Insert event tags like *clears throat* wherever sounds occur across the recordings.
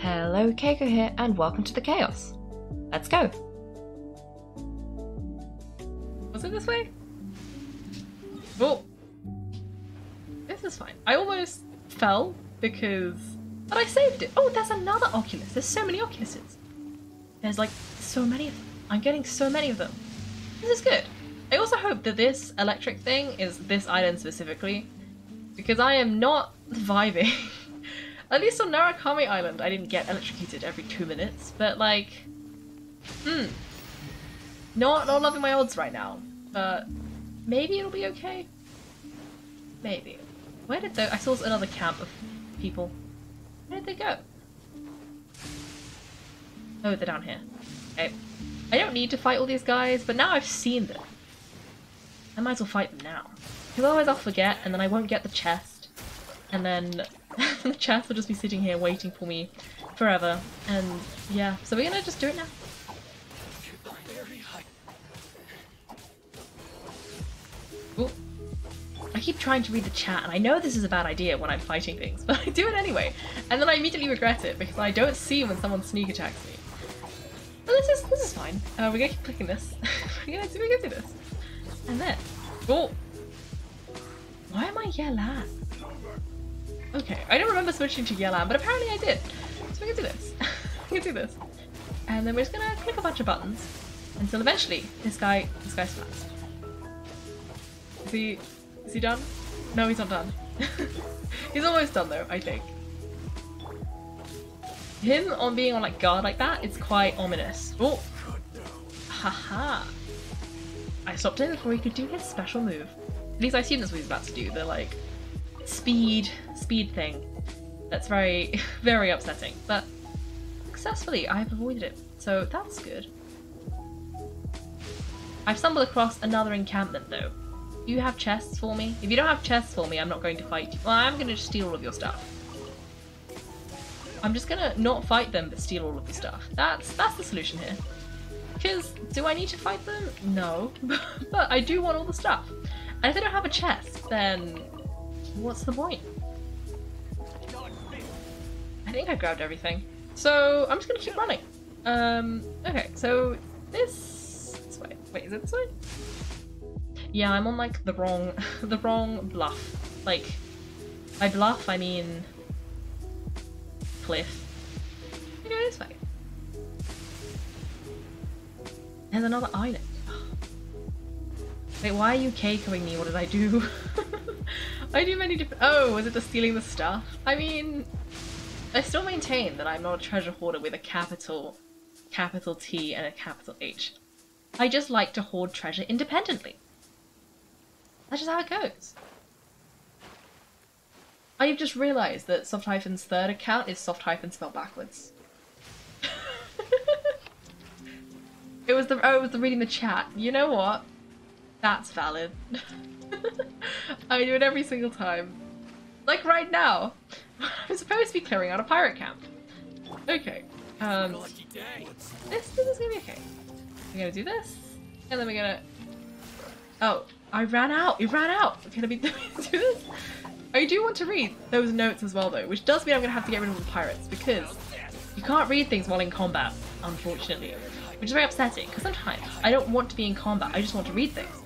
Hello, Kaiko here, and welcome to the Chaos. Let's go. Was it this way? Oh. This is fine. I almost fell because... But I saved it. Oh, there's another Oculus. There's so many Oculuses. There's like so many of them. I'm getting so many of them. This is good. I also hope that this electric thing is this island specifically, because I am not vibing. *laughs* At least on Narukami Island, I didn't get electrocuted every two minutes, but like, hmm, not not loving my odds right now. But maybe it'll be okay. Maybe. Where did they? I saw another camp of people. Where did they go? Oh, they're down here. Okay. I don't need to fight all these guys, but now I've seen them. I might as well fight them now. Because otherwise I'll forget, and then I won't get the chest. And then *laughs* the chest will just be sitting here waiting for me forever. And yeah, so we're gonna just do it now. Ooh. I keep trying to read the chat, and I know this is a bad idea when I'm fighting things, *laughs* but I do it anyway. And then I immediately regret it because I don't see when someone sneak attacks me. But this is this is fine. Uh, we're gonna keep clicking this. *laughs* we're gonna we're gonna do this. And then, oh, why am I Yelan? Okay, I don't remember switching to Yelan, but apparently I did. So we can do this. *laughs* we can do this. And then we're just gonna click a bunch of buttons until eventually this guy this guy fast. Is he is he done? No, he's not done. *laughs* he's almost done though, I think. Him on being on like guard like that, it's quite ominous. Oh! Haha! I stopped him before he could do his special move. At least I assume that's what he's about to do, the like speed speed thing. That's very *laughs* very upsetting. But successfully I've avoided it. So that's good. I've stumbled across another encampment though. You have chests for me? If you don't have chests for me, I'm not going to fight you. Well, I'm going to steal all of your stuff. I'm just gonna not fight them, but steal all of the stuff. That's that's the solution here. Because do I need to fight them? No, *laughs* but I do want all the stuff. And if they don't have a chest, then what's the point? I think I grabbed everything. So I'm just gonna keep running. Um, okay, so this, this way. Wait, is it this way? Yeah, I'm on like the wrong, *laughs* the wrong bluff. Like, by bluff I mean cliff. You go this way. There's another island. *gasps* Wait, why are you keikoing me? What did I do? *laughs* I do many different- Oh, was it the stealing the stuff? I mean, I still maintain that I'm not a treasure hoarder with a capital, capital T and a capital H. I just like to hoard treasure independently. That's just how it goes. I've just realised that Soft Hyphen's third account is Soft Hyphen spelled backwards. *laughs* it was the oh, it was the reading the chat. You know what? That's valid. *laughs* *laughs* I do it every single time. Like right now. *laughs* I'm supposed to be clearing out a pirate camp. Okay. Um, this, this is gonna be okay. We're gonna do this, and then we're gonna. Oh, I ran out. It ran out. Can I be *laughs* do this? I do want to read those notes as well though, which does mean I'm gonna have to get rid of the pirates because you can't read things while in combat, unfortunately. Which is very upsetting, because sometimes I don't want to be in combat, I just want to read things.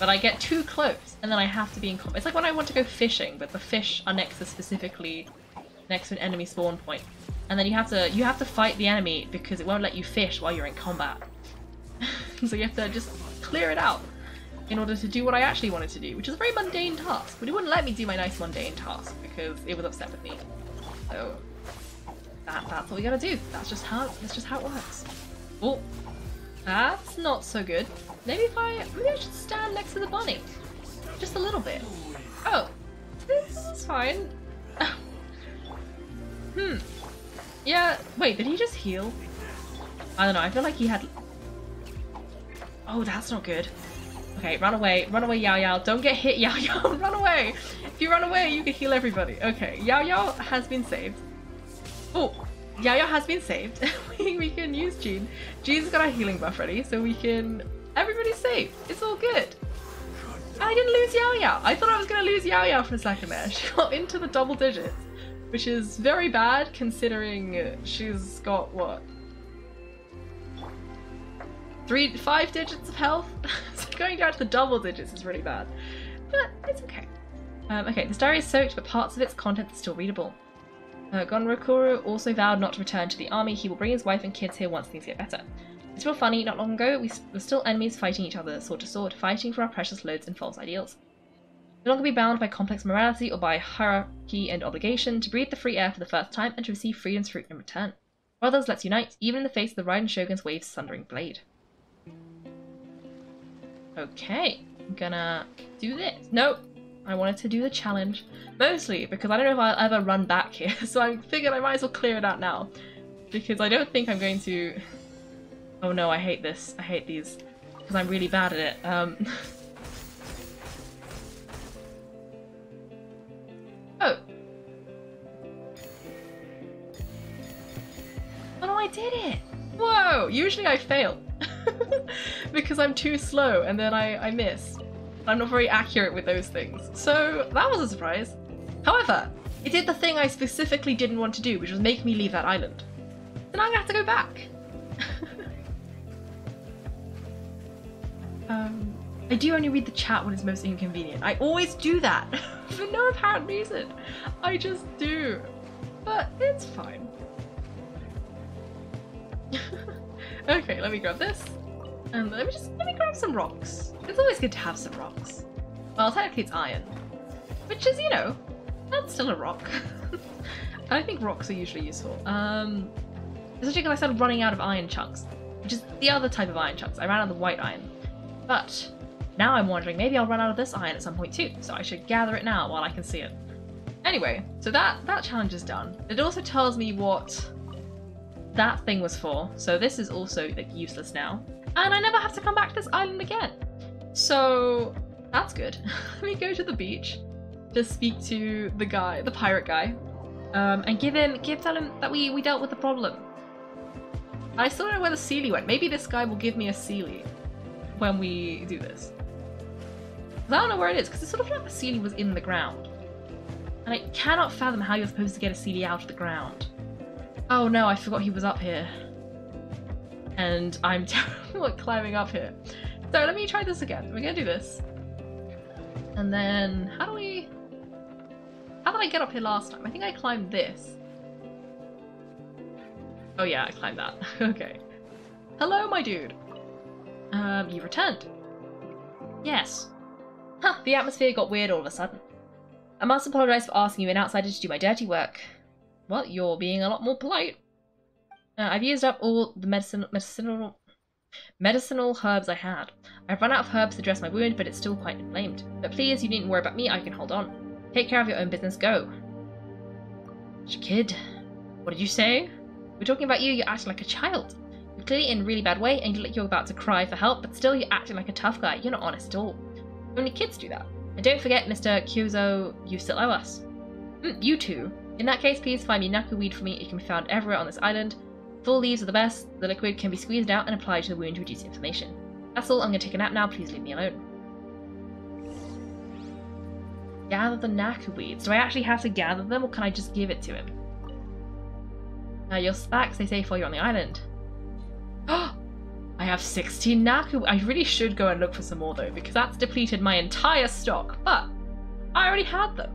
But I get too close, and then I have to be in combat. It's like when I want to go fishing, but the fish are next to specifically next to an enemy spawn point. And then you have to you have to fight the enemy because it won't let you fish while you're in combat. *laughs* so you have to just clear it out in order to do what I actually wanted to do, which is a very mundane task. But it wouldn't let me do my nice mundane task because it was upset with me. So that, that's what we gotta do. That's just how that's just how it works. Oh, that's not so good. Maybe if I maybe I should stand next to the bunny, just a little bit. Oh, this is fine. *laughs* hmm. Yeah. Wait, did he just heal? I don't know. I feel like he had. Oh, that's not good. Okay, run away. Run away, Yao Yao. Don't get hit, *laughs* Yao Yao. run away. If you run away, you can heal everybody. Okay, Yao Yao has been saved. Oh, Yao has been saved. *laughs* we, can use Jean. Jean's got our healing buff ready, so we can... Everybody's safe. It's all good. I didn't lose Yao. I thought I was going to lose Yao for a second there. *laughs* She got into the double digits. which is very bad considering she's got what three, five digits of health. *laughs* so going down to the double digits is really bad, but it's okay. Um, okay, this diary is soaked, but parts of its content are still readable. Uh, also vowed not to return to the army. He will bring his wife and kids here once things get better. It's real funny, not long ago, we were still enemies fighting each other sword to sword, fighting for our precious loads and false ideals. No longer be bound by complex morality or by hierarchy and obligation to breathe the free air for the first time and to receive freedom's fruit in return. Brothers, let's unite, even in the face of the Raiden Shogun's waves sundering blade. Okay, I'm gonna do this. Nope, I wanted to do the challenge, mostly because I don't know if I'll ever run back here, *laughs* so I figured I might as well clear it out now. Because I don't think I'm going to... Oh no, I hate this. I hate these. Because I'm really bad at it. Um... *laughs* oh. Oh no, I did it! Whoa! Usually I fail. *laughs* because I'm too slow and then I, I miss. I'm not very accurate with those things. So that was a surprise. However, it did the thing I specifically didn't want to do, which was make me leave that island. Then I'm gonna have to go back. *laughs* um, I do only read the chat when it's most inconvenient. I always do that *laughs* for no apparent reason. I just do. But it's fine. *laughs* okay, let me grab this. And let me just let me grab some rocks. It's always good to have some rocks. Well, technically it's iron. Which is, you know, that's still a rock. *laughs* I think rocks are usually useful. Um, especially because I started running out of iron chunks, which is the other type of iron chunks. I ran out of the white iron. But now I'm wondering, maybe I'll run out of this iron at some point too, so I should gather it now while I can see it. Anyway, so that, that challenge is done. It also tells me what that thing was for, so this is also like useless now and I never have to come back to this island again. So that's good. *laughs* Let me go to the beach to speak to the guy, the pirate guy, um, and give him, give tell him that we we dealt with the problem. I still don't know where the Seelie went. Maybe this guy will give me a Seelie when we do this. I don't know where it is because it's sort of like the Seelie was in the ground, and I cannot fathom how you're supposed to get a Seelie out of the ground. Oh no, I forgot he was up here and I'm *laughs* terrible at climbing up here. So let me try this again. We're gonna do this. And then, how do we... How did I get up here last time? I think I climbed this. Oh yeah, I climbed that. *laughs* okay. Hello, my dude. Um, you returned. Yes. Huh, the atmosphere got weird all of a sudden. I must apologize for asking you an outsider to do my dirty work. Well, you're being a lot more polite. Uh, I've used up all the medicine, medicinal, medicinal herbs I had. I've run out of herbs to dress my wound, but it's still quite inflamed. But please, you needn't worry about me, I can hold on. Take care of your own business, go. Kid, what did you say? We're talking about you, you're acting like a child. You're clearly in a really bad way, and you're about to cry for help, but still you're acting like a tough guy. You're not honest at all. Only kids do that. And don't forget, Mr. Kyozo, you still owe us. Mm, you too. In that case, please find me Naku weed for me. It can be found everywhere on this island. Full leaves are the best. The liquid can be squeezed out and applied to the wound to reduce inflammation. That's all. I'm going to take a nap now. Please leave me alone. Gather the Naku weeds. Do I actually have to gather them or can I just give it to him? Now your stacks, they say, for you on the island. Oh! *gasps* I have 16 Naku. I really should go and look for some more though, because that's depleted my entire stock. But I already had them.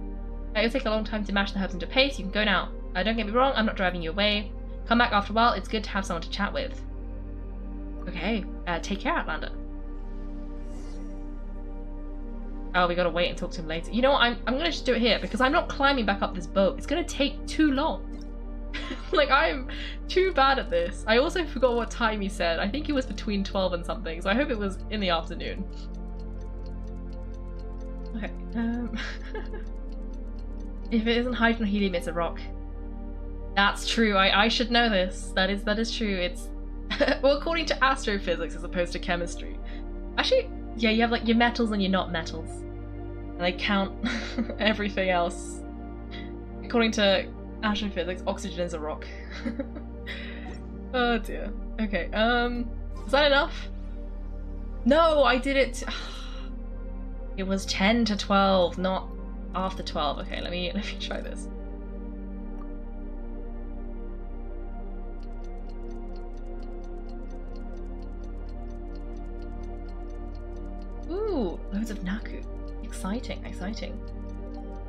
It'll take a long time to mash the herbs into paste. You can go now. Uh, don't get me wrong, I'm not driving you away. Come back after a while, it's good to have someone to chat with. Okay, uh, take care, Outlander. Oh, we gotta wait and talk to him later. You know what, I'm, I'm gonna just do it here, because I'm not climbing back up this boat. It's gonna take too long. *laughs* like, I'm too bad at this. I also forgot what time he said. I think it was between 12 and something, so I hope it was in the afternoon. Okay, um... *laughs* if it isn't hydrogen helium, it's a rock. That's true. I, I should know this. That is that is true. It's *laughs* well according to astrophysics as opposed to chemistry. Actually, yeah, you have like your metals and your not metals. And they count *laughs* everything else. According to astrophysics, oxygen is a rock. *laughs* oh dear. Okay, um is that enough? No, I did it *sighs* it was 10 to 12, not after 12. Okay, let me let me try this. Ooh, loads of Naku. Exciting, exciting.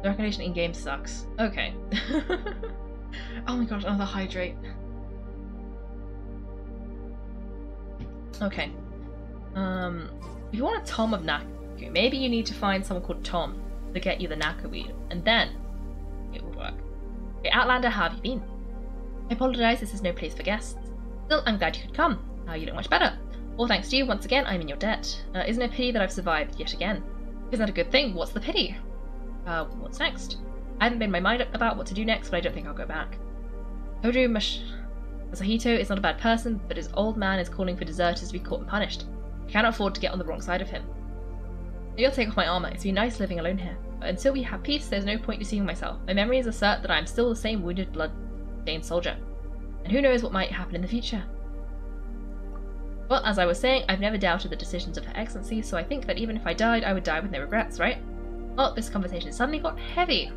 The recommendation in game sucks. Okay. *laughs* oh my gosh, another hydrate. Okay. Um, if you want a Tom of Naku, maybe you need to find someone called Tom to get you the Naku weed, and then it will work. Okay, Outlander, how have you been? I apologize, this is no place for guests. Still, I'm glad you could come. Uh, you look much better. All thanks to you, once again, I'm in your debt. Uh, isn't it a pity that I've survived yet again? Isn't that a good thing? What's the pity? Uh, what's next? I haven't made my mind up about what to do next, but I don't think I'll go back. Hojo Mash- Masahito is not a bad person, but his old man is calling for deserters to be caught and punished. I cannot afford to get on the wrong side of him. Maybe I'll take off my armor. It's been nice living alone here. But until we have peace, there's no point deceiving myself. My memories assert that I am still the same wounded, blood-stained soldier. And who knows what might happen in the future. Well, as I was saying, I've never doubted the decisions of Her Excellency, so I think that even if I died, I would die with no regrets, right? Well, this conversation suddenly got heavy.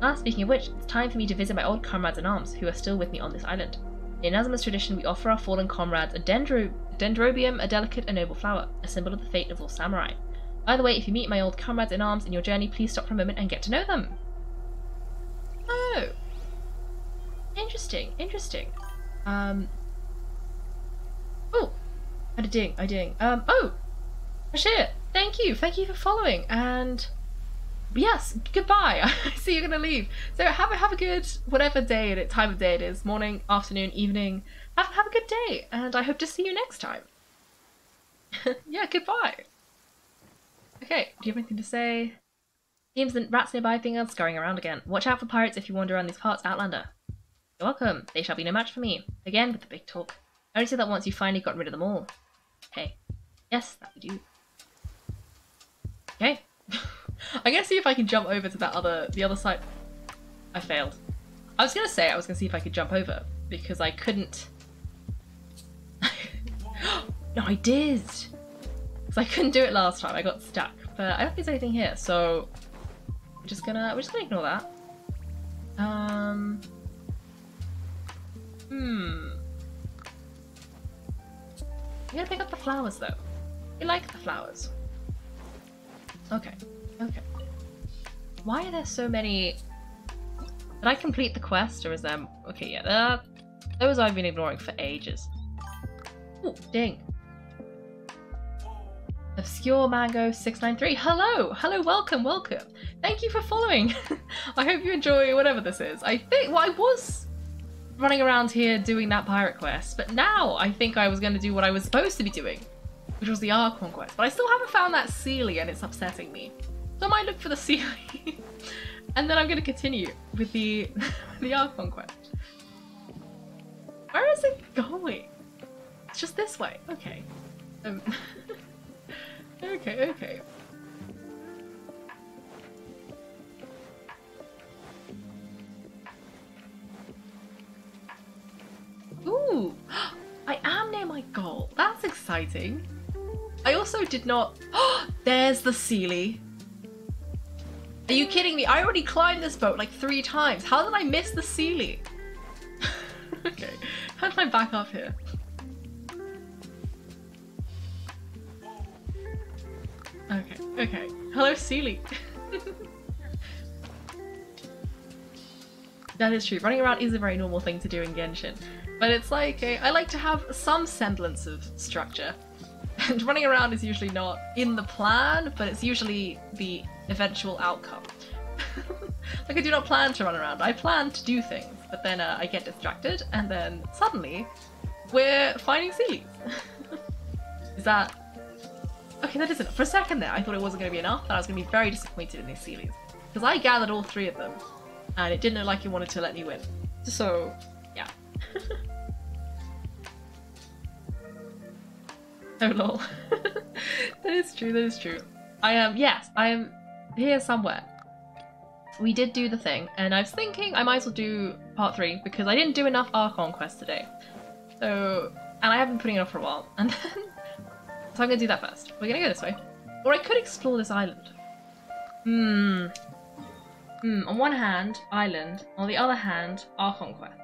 Ah, speaking of which, it's time for me to visit my old comrades in arms, who are still with me on this island. In Inazuma's tradition, we offer our fallen comrades a dendro dendrobium, a delicate and noble flower, a symbol of the fate of all samurai. By the way, if you meet my old comrades in arms in your journey, please stop for a moment and get to know them. Oh. Interesting, interesting. Um. Oh, I ding, I ding. Um. Oh, Bashir, thank you, thank you for following, and yes, goodbye. *laughs* I see you're gonna leave. So have a have a good whatever day it time of day it is, morning, afternoon, evening. Have have a good day, and I hope to see you next time. *laughs* yeah, goodbye. Okay, do you have anything to say? Seems the rats nearby think I'm scurrying around again. Watch out for pirates if you wander around these parts, Outlander. You're welcome. They shall be no match for me. Again with the big talk. I only say that once you finally got rid of them all. Okay. *laughs* Yes, that we do. Okay. I'm gonna see if I can jump over to that other, the other side. I failed. I was gonna say I was gonna see if I could jump over because I couldn't. *laughs* no, I did. Because I couldn't do it last time. I got stuck. But I don't think there's anything here, so we're just gonna we're just gonna ignore that. Um. Hmm. I'm gonna pick up the flowers though. You like the flowers. Okay. Okay. Why are there so many... Did I complete the quest or is there... Okay, yeah, there... those I've been ignoring for ages. Oh, ding. Obscure Mango 693. Hello! Hello, welcome, welcome. Thank you for following. *laughs* I hope you enjoy whatever this is. I think, well, I was running around here doing that pirate quest, but now I think I was going to do what I was supposed to be doing, which was the Archon quest. But I still haven't found that Seelie and it's upsetting me. So I might look for the *laughs* Seelie. and then I'm going to continue with the, *laughs* the Archon quest. Where is it going? It's just this way. Okay. Um, *laughs* okay, okay. Ooh, *gasps* I am near my goal. That's exciting. I also did not... Oh, *gasps* There's the Seelie. Are you kidding me? I already climbed this boat like three times. How did I miss the Seelie? *laughs* okay, how did I back up here? Okay, okay. Hello, Seelie. *laughs* that is true. Running around is a very normal thing to do in Genshin. But it's like, I like to have some semblance of structure. *laughs* And running around is usually not in the plan, but it's usually the eventual outcome. *laughs* like I do not plan to run around. I plan to do things, but then uh, I get distracted, and then suddenly we're finding seeds. *laughs* is that okay? That isn't. For a second there, I thought it wasn't going to be enough, and I was going to be very disappointed in these Seelies because I gathered all three of them, and it didn't look like it wanted to let me win. So, yeah. Oh lol. *laughs* that is true. That is true. I am. Yes, I am here somewhere. We did do the thing, and I was thinking I might as well do part three because I didn't do enough Archon quests today. So, and I have been putting it off for a while, *laughs* and then so I'm gonna do that first. We're gonna go this way, or I could explore this island. Hmm. Hmm. On one hand, island. On the other hand, Archon quest.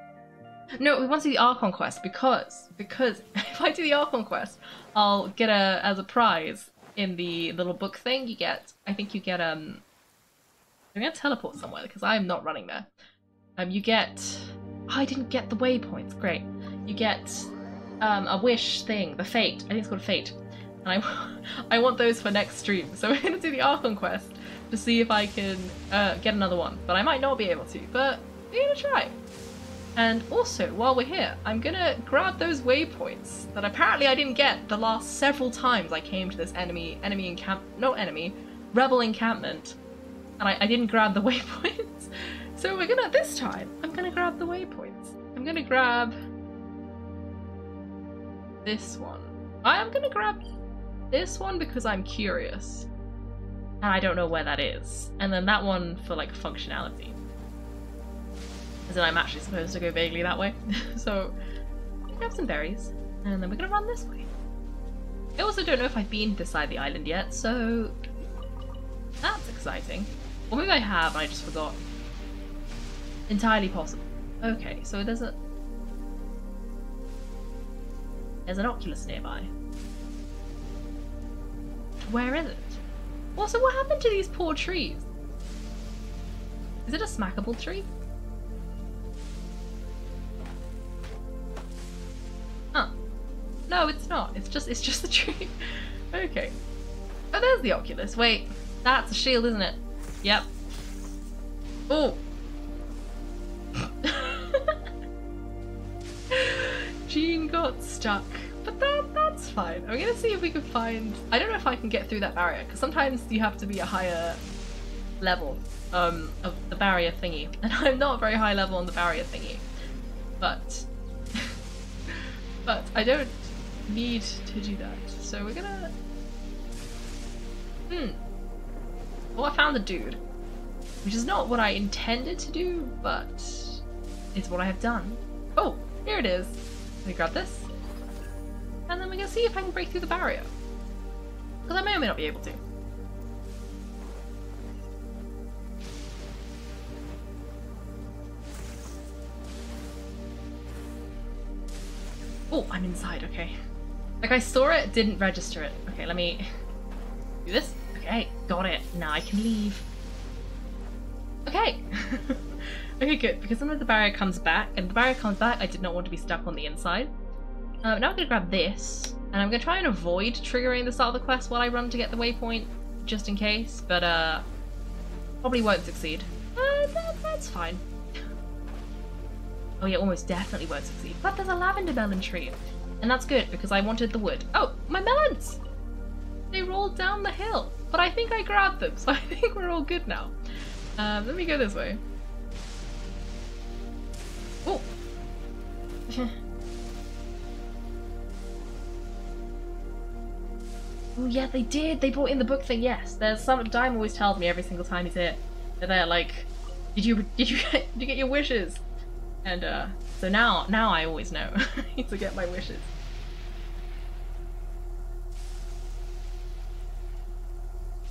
No, we want to do the Archon quest because because *laughs* if I do the Archon quest, I'll get a as a prize in the little book thing, you get, I think you get, um, I'm gonna teleport somewhere because I'm not running there. Um, you get, oh, I didn't get the waypoints, great. You get um, a wish thing, the fate, I think it's called fate. And I, *laughs* I want those for next stream. So *laughs* we're gonna do the Archon quest to see if I can uh, get another one. But I might not be able to, but we're gonna try. And also, while we're here, I'm gonna grab those waypoints that apparently I didn't get the last several times I came to this enemy, enemy encamp, no enemy, rebel encampment, and I, I didn't grab the *laughs* waypoints. So we're gonna, this time, I'm gonna grab the waypoints. I'm gonna grab this one. I am gonna grab this one because I'm curious. And I don't know where that is. And then that one for like functionality. As in I'm actually supposed to go vaguely that way. *laughs* so, grab some berries, and then we're gonna run this way. I also don't know if I've been this side of the island yet, so that's exciting. Or maybe I have, I just forgot. Entirely possible. Okay, so there's a there's an Oculus nearby. Where is it? Also, what happened to these poor trees? Is it a smackable tree? No, it's not. It's just it's just a tree. *laughs* okay. Oh, there's the Oculus. Wait, that's a shield, isn't it? Yep. Oh. *laughs* Jean got stuck. But that, that's fine. I'm gonna see if we can find... I don't know if I can get through that barrier, because sometimes you have to be a higher level um, of the barrier thingy. *laughs* And I'm not very high level on the barrier thingy. But... but I don't need to do that. So we're gonna... Hmm. Well, I found the dude. Which is not what I intended to do, but it's what I have done. Oh, here it is. Let me grab this. And then we're gonna see if I can break through the barrier. Because I may or may not be able to. Oh, I'm inside, okay. Like I saw it, didn't register it. Okay, let me do this. Okay, got it. Now I can leave. Okay. *laughs* okay, good. Because sometimes the barrier comes back, and the barrier comes back, I did not want to be stuck on the inside. Uh, now I'm gonna grab this, and I'm gonna try and avoid triggering the start of the quest while I run to get the waypoint, just in case, but uh, probably won't succeed. Uh, that, that's fine. oh yeah, almost definitely won't succeed. But there's a lavender melon tree. And that's good because I wanted the wood. Oh, my melons! They rolled down the hill, but I think I grabbed them, *laughs* so I think we're all good now. Um, let me go this way. Oh! *laughs* oh yeah, they did! They brought in the book thing, yes. There's some- Dime always tells me every single time he's here. They're like, did you- did you get- *laughs* did you get your wishes? And uh, so now, now I always know *laughs* to get my wishes. *laughs*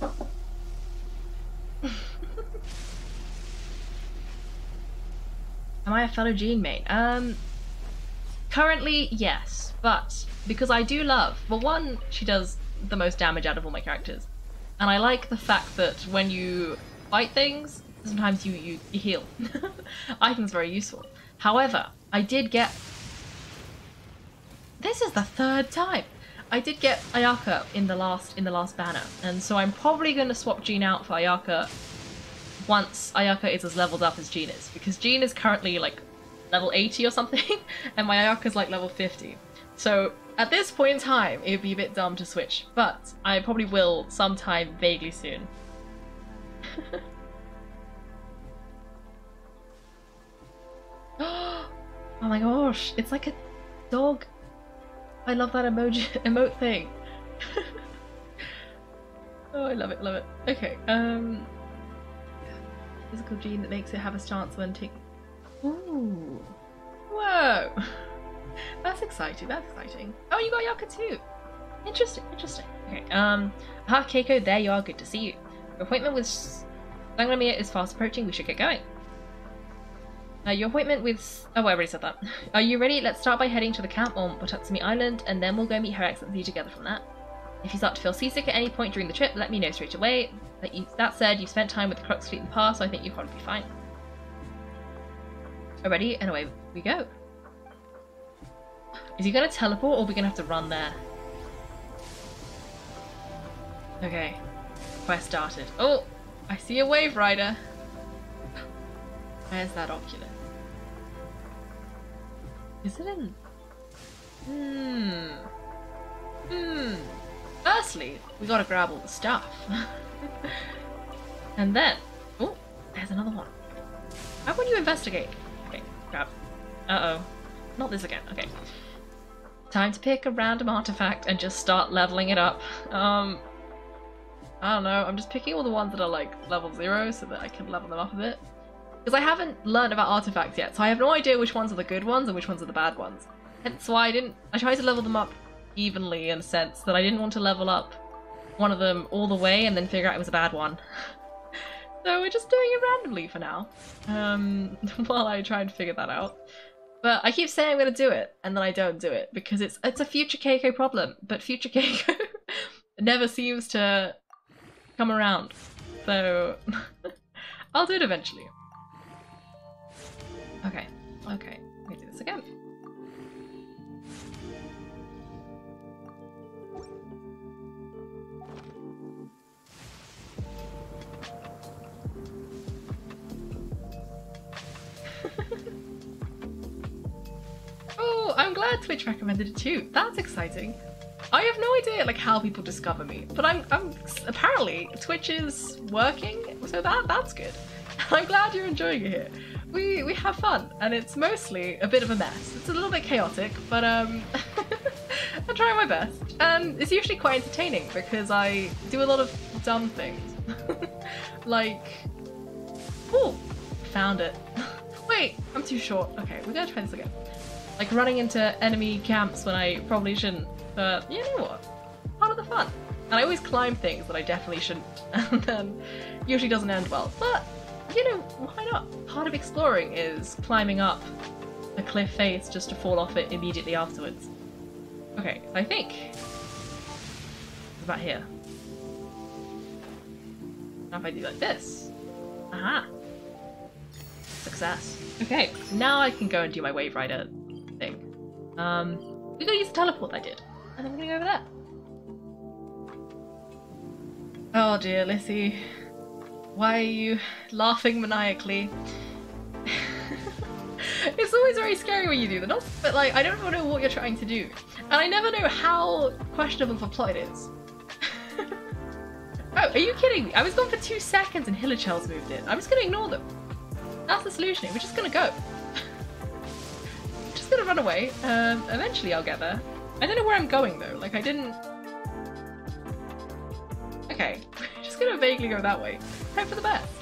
Am I a fellow Jean mate? Um, currently, yes, but because I do love, well, one, she does the most damage out of all my characters, and I like the fact that when you fight things, sometimes you, you, you heal. I think it's very useful. However, I did get... This is the third time! I did get Ayaka in the last in the last banner, and so I'm probably going to swap Jean out for Ayaka once Ayaka is as leveled up as Jean is, because Jean is currently like level 80 or something, *laughs* and my Ayaka's like level 50. So at this point in time, it would be a bit dumb to switch, but I probably will sometime vaguely soon. *laughs* my gosh, it's like a dog. I love that emoji *laughs* emote thing. *laughs* oh, I love it, love it. Okay, um physical Jean that makes it have a chance when take Ooh. Whoa. *laughs* That's exciting, that's exciting. Oh, you got Yaka too. Interesting, interesting. Okay, um, ah, Kaiko, there you are, good to see you. Your appointment with Sangonomiya is fast approaching, we should get going. Your appointment with... Oh, I already said that. Are you ready? Let's start by heading to the camp on Watatsumi Island, and then we'll go meet Her Excellency together from that. If you start to feel seasick at any point during the trip, let me know straight away. That, you, that said, you've spent time with the Crux fleet in the past, so I think you'll probably be fine. Already, and away we go. Is he gonna teleport or are we gonna have to run there? Okay. Quest started. Oh! I see a wave rider. Where's that Oculus? Is it in... Hmm... Hmm... Firstly, we gotta grab all the stuff. *laughs* and then... Oh, there's another one. How would you investigate? Okay, grab. Uh-oh. Not this again. Okay. Time to pick a random artifact and just start leveling it up. Um, I don't know, I'm just picking all the ones that are like level zero so that I can level them up a bit. Because I haven't learned about artifacts yet, so I have no idea which ones are the good ones and which ones are the bad ones. Hence why I didn't- I tried to level them up evenly in a sense that I didn't want to level up one of them all the way and then figure out it was a bad one. *laughs* so we're just doing it randomly for now, um, *laughs* while I try and figure that out. But I keep saying I'm going to do it, and then I don't do it, because it's it's a future Kaiko problem, but future *laughs* Kaiko never seems to come around. So I'll do it eventually. Okay, okay, me do this again. *laughs* oh, I'm glad Twitch recommended it too. That's exciting. I have no idea like how people discover me, but I'm I'm apparently Twitch is working, so that that's good. *laughs* I'm glad you're enjoying it here. We we have fun, and it's mostly a bit of a mess. It's a little bit chaotic, but um, *laughs* I try my best, and it's usually quite entertaining because I do a lot of dumb things, *laughs* like oh, found it. *laughs* Wait, I'm too short. Okay, we're gonna try this again. Like running into enemy camps when I probably shouldn't. But you know what? Part of the fun. And I always climb things that I definitely shouldn't, and then usually doesn't end well. But you know, why not? Part of exploring is climbing up a cliff face just to fall off it immediately afterwards. Okay, I think it's about here. Now if I do like this. Aha! Success. Okay, now I can go and do my wave rider thing. Um, we're gonna use the teleport I did. And then we're gonna go over there. Oh dear, Lissy. Why are you laughing maniacally? *laughs* it's always very scary when you do the that, but like, I don't know what you're trying to do. And I never know how questionable the plot is. *laughs* oh, are you kidding me? I was gone for two seconds and Hilichurls moved in. I'm just gonna ignore them. That's the solution. We're just gonna go. *laughs* just gonna run away. Um, eventually I'll get there. I don't know where I'm going though. Like I didn't. Okay, gonna vaguely go that way. Hope for the best.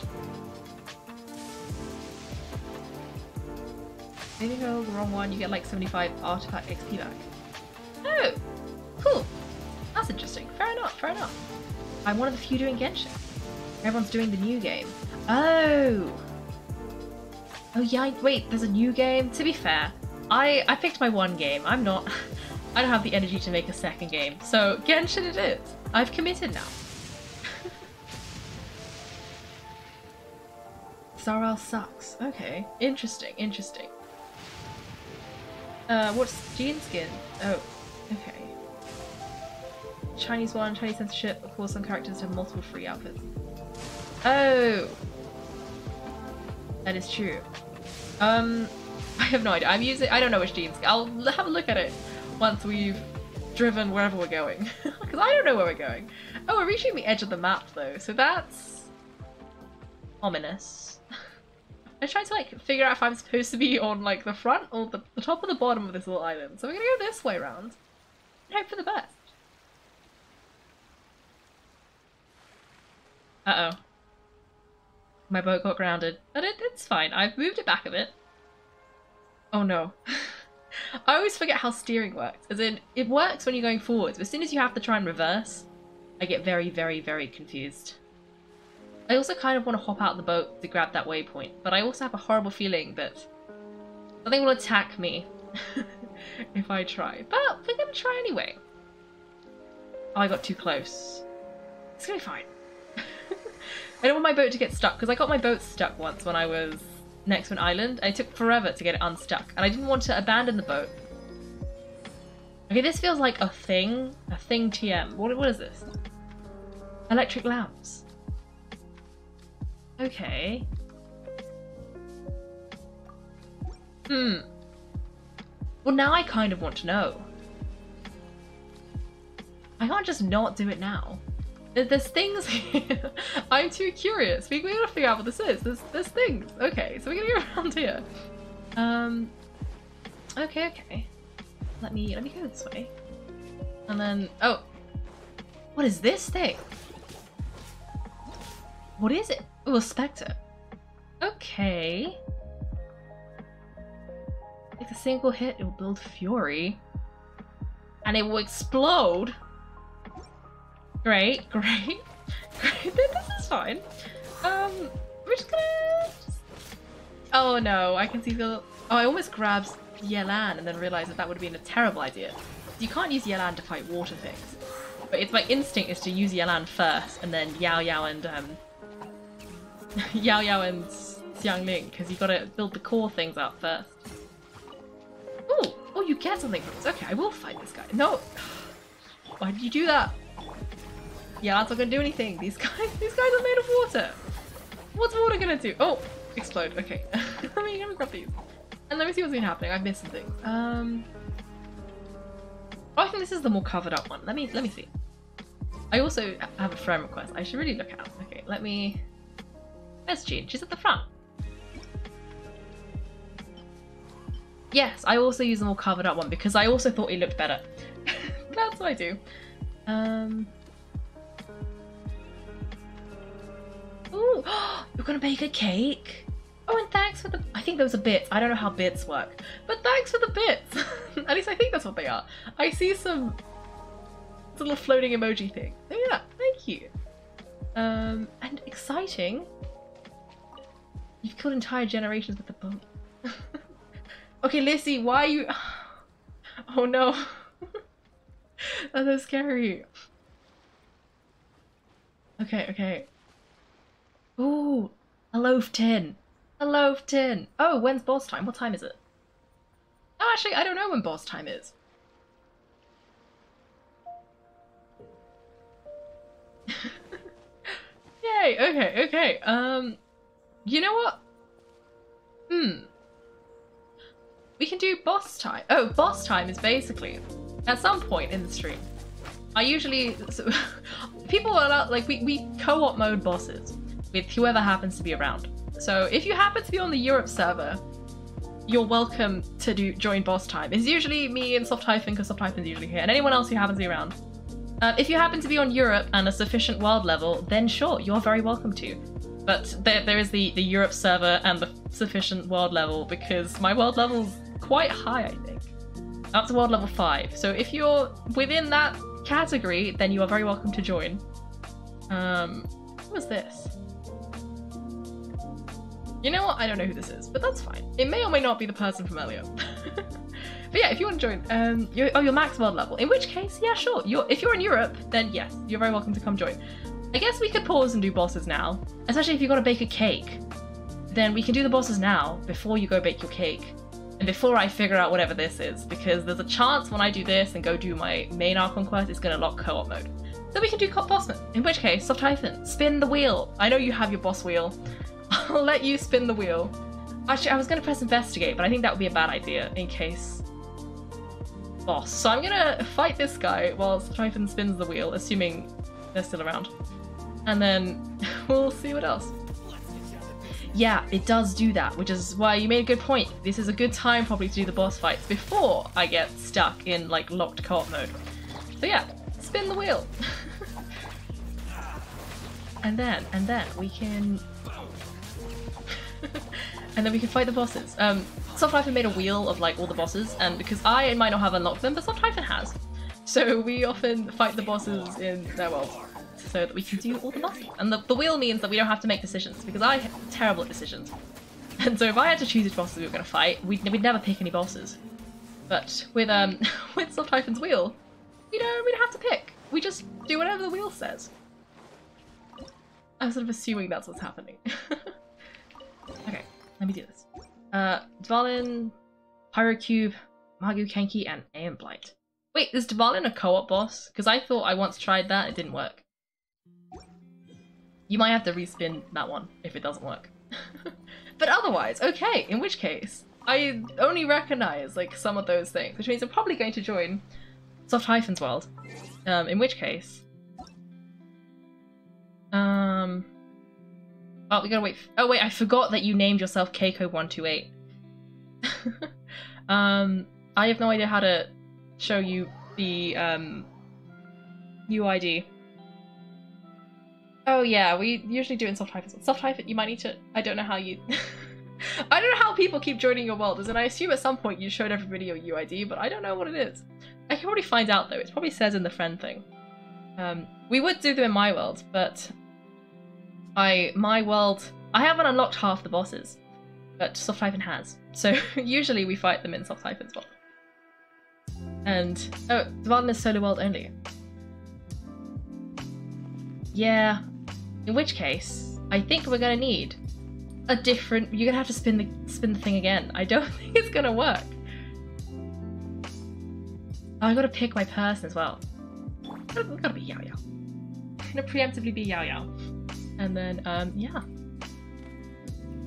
Maybe go the wrong one. You get like 75 artifact XP back. Oh, cool. That's interesting. Fair enough. Fair enough. I'm one of the few doing Genshin. Everyone's doing the new game. Oh. Oh yeah. Wait, there's a new game. To be fair, I I picked my one game. I'm not. *laughs* I don't have the energy to make a second game. So Genshin it is. I've committed now. Sorrel sucks. Okay. Interesting, interesting. Uh, what's Jean skin? Oh, okay. Chinese one, Chinese censorship. Of course, some characters have multiple free outfits. Oh! That is true. Um, *laughs* I have no idea. I'm using- I don't know which skin. I'll have a look at it once we've driven wherever we're going. *laughs* Because I don't know where we're going. Oh, we're reaching the edge of the map though, so that's... ominous. I'm trying to like figure out if I'm supposed to be on like the front or the, the top or the bottom of this little island. So we're gonna go this way around and hope for the best. Uh oh. My boat got grounded, but it, it's fine. I've moved it back a bit. Oh no. *laughs* I always forget how steering works. As in, it works when you're going forwards, but as soon as you have to try and reverse, I get very, very, very confused. I also kind of want to hop out the boat to grab that waypoint, but I also have a horrible feeling that something will attack me *laughs* if I try. But we're gonna try anyway. Oh, I got too close. It's gonna be fine. *laughs* I don't want my boat to get stuck, because I got my boat stuck once when I was next to an island, and it took forever to get it unstuck, and I didn't want to abandon the boat. Okay, this feels like a thing. A thing TM. What, what is this? Electric lamps. Okay. Hmm. Well, now I kind of want to know. I can't just not do it now. There's things here. *laughs* I'm too curious. We, gotta figure out what this is. There's, there's things. Okay, so we're gonna go *laughs* around here. Um. Okay, okay. Let me let me go this way. And then oh, what is this thing? What is it? Oh, a specter. Okay. Like a single hit, it will build fury. And it will explode. Great, *laughs* great, great. this is fine. Um, we're just gonna. Oh no, I can see the. Oh, I almost grabbed Yelan and then realized that that would have been a terrible idea. You can't use Yelan to fight water things. But it's my instinct is to use Yelan first and then Yao Yao and um, Yao Yao and Xiangling because you've gotta build the core things up first. Oh, oh, you get something from this. Okay, I will fight this guy. No, *sighs* why did you do that? Yeah, that's not gonna do anything. These *laughs* guys, these guys are made of water. What's water gonna do? Oh, explode. Okay, *laughs* let me let me grab these, and let me see what's been happening. I've missed some things. Um, oh, I think this is the more covered up one. Let me let me see. I also have a friend request. I should really look at. Okay, let me. Where's Jean? She's at the front. Yes, I also use the more covered up one because I also thought it looked better. *laughs* That's what I do. Um, Ooh, *gasps* you're gonna bake a cake? Oh, and thanks for the. I think those are bits. I don't know how bits work, but thanks for the bits. *laughs* At least I think that's what they are. I see some little floating emoji thing. Oh, yeah, thank you. Um, and exciting. You've killed entire generations with the boat. *laughs* okay, Lissy, why are you? *sighs* Oh no. *laughs* that's so scary. Okay, okay. Ooh, a loaf tin. A loaf tin. Oh, when's boss time? What time is it? Oh, actually, I don't know when boss time is. *laughs* Yay, okay, okay. Um, you know what? Hmm. We can do boss time. Oh, boss time is basically at some point in the stream. I usually so, *laughs* people are like we we co-op mode bosses with whoever happens to be around. So if you happen to be on the Europe server, you're welcome to do join boss time. It's usually me and Soft Hyphen because Soft Hyphen's usually here, and anyone else who happens to be around. Uh, if you happen to be on Europe and a sufficient world level, then sure, you're very welcome to. But there, there is the, the Europe server and the sufficient world level because my world level's quite high, I think. Up to world level 5. So if you're within that category, then you are very welcome to join. Um, what was this? You know what? I don't know who this is, but that's fine. It may or may not be the person from earlier. *laughs* but yeah, if you want to join, um, you're, oh, you're max world level. In which case, yeah, sure. You're, if you're in Europe, then yes, you're very welcome to come join. I guess we could pause and do bosses now, especially if you've got to bake a cake. Then we can do the bosses now before you go bake your cake. And before I figure out whatever this is, because there's a chance when I do this and go do my main Archon quest, it's going to lock co-op mode. Then we can do boss mode. In which case, Soft Hyphen, spin the wheel. I know you have your boss wheel. *laughs* I'll let you spin the wheel. Actually, I was going to press investigate, but I think that would be a bad idea in case boss. So I'm gonna fight this guy while Hyphen spins the wheel, assuming they're still around. And then *laughs* we'll see what else. Yeah, it does do that, which is why you made a good point. This is a good time probably to do the boss fights before I get stuck in like locked co-op mode. So yeah, spin the wheel. *laughs* and then, and then we can *laughs* and then we can fight the bosses. Um, Soft Hyphen made a wheel of like all the bosses, and because I might not have unlocked them, but Soft Hyphen has. So we often fight the bosses in their world so that we can do all the bosses. And the, the wheel means that we don't have to make decisions, because I am terrible at decisions. *laughs* And so if I had to choose which bosses we were going to fight, we'd, we'd never pick any bosses. But with um *laughs* with Soft Hyphen's wheel, we don't, we don't have to pick. we just do whatever the wheel says. I'm sort of assuming that's what's happening. *laughs* okay, let me do this. Uh, Dvalin, Pyrocube, Magu Kenki, and Aeon Blight. Wait, is Dvalin a co-op boss? Because I thought I once tried that, it didn't work. You might have to respin that one if it doesn't work. *laughs* but otherwise, okay, in which case, I only recognize like some of those things, which means I'm probably going to join Soft Hyphens World. Um, in which case, um, oh, we gotta wait. Oh wait, I forgot that you named yourself Kaiko128. *laughs* um, I have no idea how to show you the um UID. Oh yeah, we usually do it in soft hyphen. Soft hyphen, you might need to. I don't know how you. *laughs* I don't know how people keep joining your world, and I assume at some point you showed everybody your UID, but I don't know what it is. I can probably find out though. It probably says in the friend thing. Um, we would do them in my world, but I my world I haven't unlocked half the bosses, but Soft Hyphen has. So *laughs* usually we fight them in Soft Hyphen's world. And oh, Dvalin is solo world only. Yeah. In which case, I think we're gonna need a different. You're gonna have to spin the spin the thing again. I don't *laughs* think it's gonna work. Oh, I gotta pick my person as well. It's gotta be Yao Yao. gonna preemptively be Yao Yao. And then, um, yeah.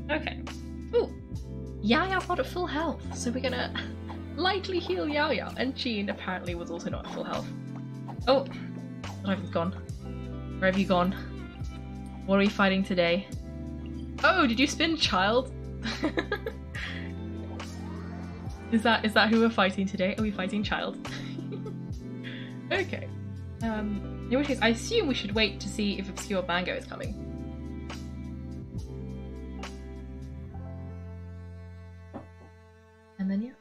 Okay. Ooh. Yao Yao not at full health, so we're gonna *laughs* lightly heal Yao Yao. And Jean apparently was also not at full health. Oh, you gone? Where have you gone? What are we fighting today? Oh, did you spin Childe? *laughs* is that is that who we're fighting today? Are we fighting Childe? *laughs* okay. Um, in which case, I assume we should wait to see if Obscure Mango is coming. And then yeah.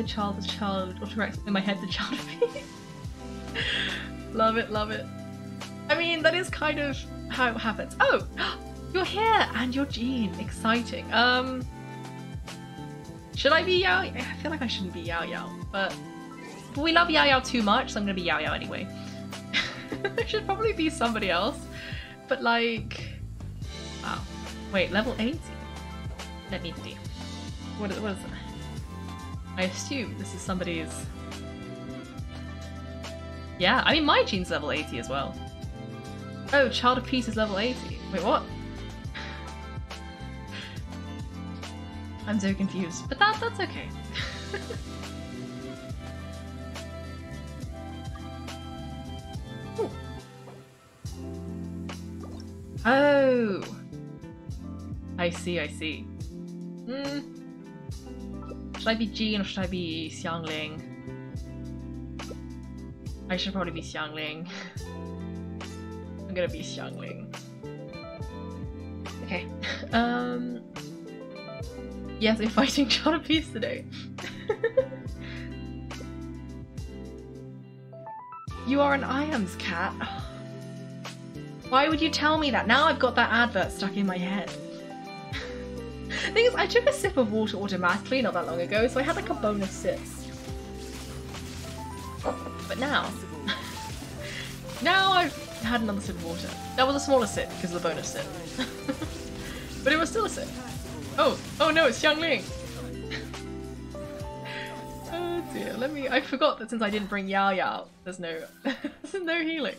Said child as child, autocorrect in my head the child *laughs* love it, love it. I mean, that is kind of how it happens. Oh, *gasps* you're here and you're Jean. Exciting. Um, should I be Yao? I feel like I shouldn't be Yao Yao, but, but we love Yao Yao too much, so I'm gonna be Yao Yao anyway. *laughs* I should probably be somebody else, but like, wow. Wait, level 80? Let me see. What is, what is it? I assume this is somebody's... Yeah, I mean my Jean's level 80 as well. Oh, Child of Peace is level 80. Wait, what? *laughs* I'm so confused, but that that's okay. *laughs* oh, I see, I see. Hmm. Should I be Jean or should I be Xiangling? I should probably be Xiangling. *laughs* I'm gonna be Xiangling. Okay. *laughs* Um. Yes, we're fighting *laughs* Child of Peace today. you are an IAMS cat. Why would you tell me that? Now I've got that advert stuck in my head. Thing is, I took a sip of water automatically not that long ago, so I had like a bonus sip. But now, *laughs* now I've had another sip of water. That was a smaller sip because of the bonus sip. *laughs* but it was still a sip. Oh, oh no, it's Xiangling! *laughs* oh dear, let me- I forgot that since I didn't bring Yao Yao, there's no- there's no healing.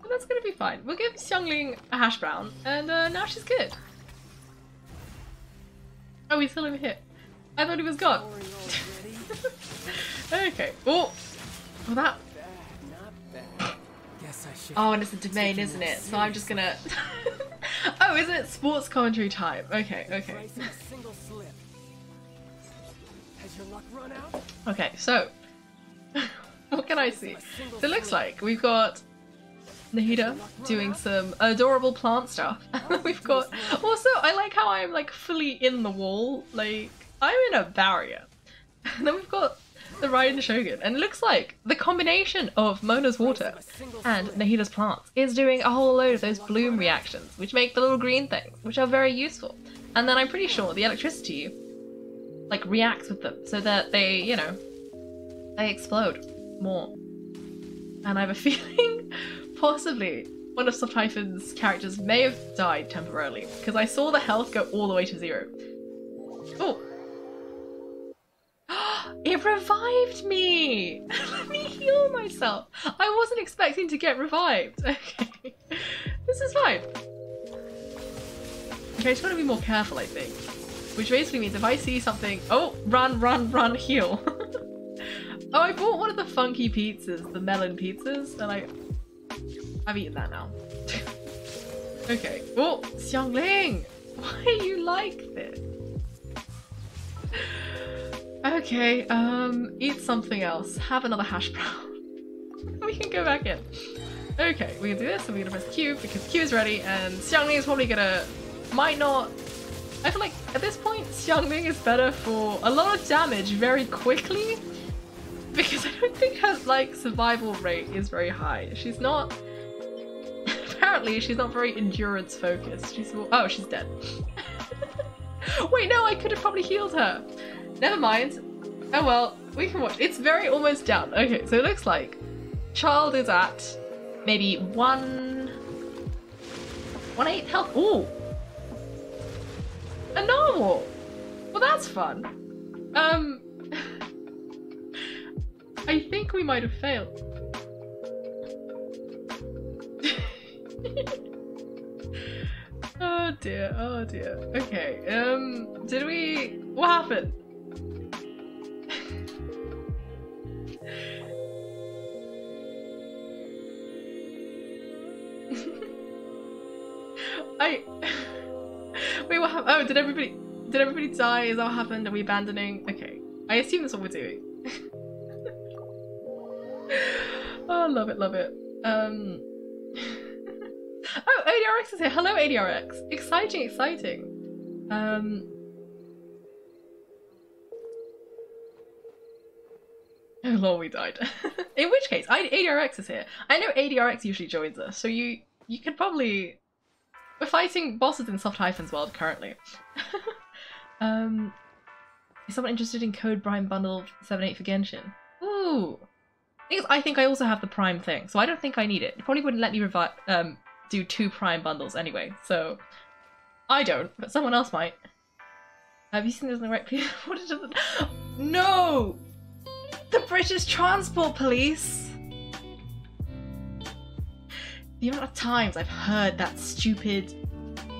But that's gonna be fine. We'll give Xiangling a hash brown, and uh, now she's good. Oh, he's still over here. I thought he was gone. *laughs* okay. Oh! Well, that... Oh, and it's a domain, isn't it? So I'm just gonna... *laughs* oh, isn't it sports commentary time? Okay, okay. Okay, so... *laughs* what can I see? So it looks like we've got Nahida doing some adorable plant stuff. *laughs* We've got also I like how I'm like fully in the wall, like I'm in a barrier. *laughs* And then we've got the Raiden Shogun, and it looks like the combination of Mona's water and Nahida's plants is doing a whole load of those bloom reactions, which make the little green things, which are very useful. And then I'm pretty sure the electricity like reacts with them so that they, you know, they explode more. And I have a *laughs* feeling possibly one of Soft Hyphen's characters may have died temporarily because I saw the health go all the way to zero. Oh, *gasps* it revived me! *laughs* Let me heal myself. I wasn't expecting to get revived. *laughs* Okay. This is fine. Okay, I just want to be more careful, I think. Which basically means if I see something... Oh, run, run, run, *laughs* heal. oh, I bought one of the funky pizzas, the melon pizzas, and I... I've eaten that now. *laughs* okay. Oh, Xiangling! *laughs* Why are you like this? Okay, um, eat something else. Have another hash brown. *laughs* we can go back in. Okay, we can do this, and we're gonna press Q because Q is ready, and Xiangling is probably gonna... might not... I feel like at this point, Xiangling is better for a lot of damage very quickly, *laughs* because I don't think her, like, survival rate is very high. She's not... *laughs* Apparently, she's not very endurance focused. She's... Oh, she's dead. *laughs* Wait, no, I could have probably healed her. Never mind. Oh well, we can watch. It's very almost done. Okay, so it looks like Childe is at maybe one one eight health. Ooh, a normal. Well, that's fun. Um, I think we might have failed. *laughs* oh dear. Oh dear. Okay. Um, did we? What happened? *laughs* I *laughs* wait. What happened? Oh, did everybody? Did everybody die? Is that what happened? Are we abandoning? Okay. I assume that's what we're doing. Love it, love it. Um. *laughs* oh, ADRX is here. Hello, ADRX. Exciting, exciting. Um. Oh lord, we died. *laughs* In which case, I, ADRX is here. I know ADRX usually joins us, so you you could probably we're fighting bosses in Soft Hyphen's world currently. *laughs* um, is someone interested in Code Brian Bundle 7.8 for Genshin? Ooh. I think I also have the Prime thing, so I don't think I need it. It probably wouldn't let me revi um, do two Prime bundles anyway, so I don't, but someone else might. Have you seen this in the right place? *laughs* what is it? No! The British Transport Police! the amount of times I've heard that stupid,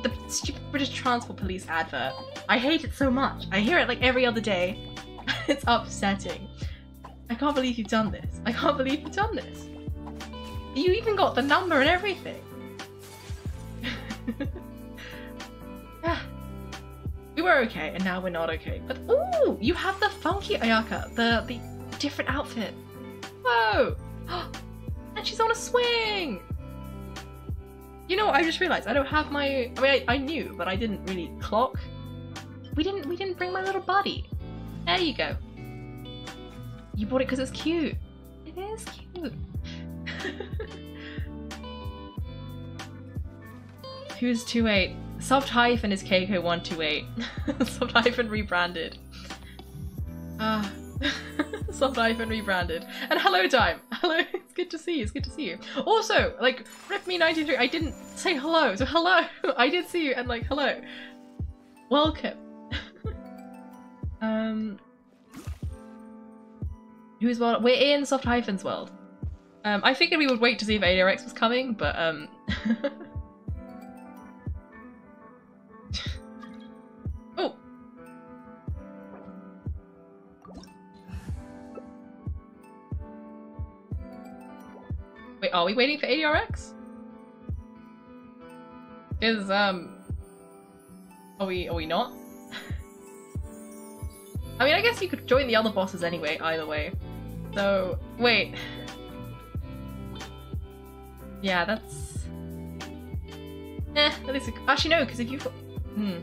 the stupid British Transport Police advert. I hate it so much. I hear it like every other day. *laughs* it's upsetting. I can't believe you've done this. I can't believe you've done this. You even got the number and everything. *laughs* Ah. we were okay, and now we're not okay. But ooh, you have the funky Ayaka, the the different outfit. Whoa! *gasps* and she's on a swing. You know, I just realized I don't have my. I mean, I, I knew, but I didn't really clock. We didn't. We didn't bring my little buddy. There you go. You bought it because it's cute. It is cute. *laughs* Who's 28? Soft hyphen is Kaiko 128. *laughs* Soft hyphen rebranded. Ah. *laughs* Soft hyphen rebranded. And hello time. Hello it's good to see you. It's good to see you. Also, like, Rip Me93, I didn't say hello. So hello. I did see you and like, hello. Welcome. um, whose world? We're in Soft Hyphen's world. Um, I figured we would wait to see if ADRX was coming, but um... *laughs* Oh. Wait, are we waiting for ADRX? Is, um... Are we, are we not? *laughs* I mean, I guess you could join the other bosses anyway, either way. So, wait. Yeah, that's... Eh, at least... Actually, no, because if you... Hmm.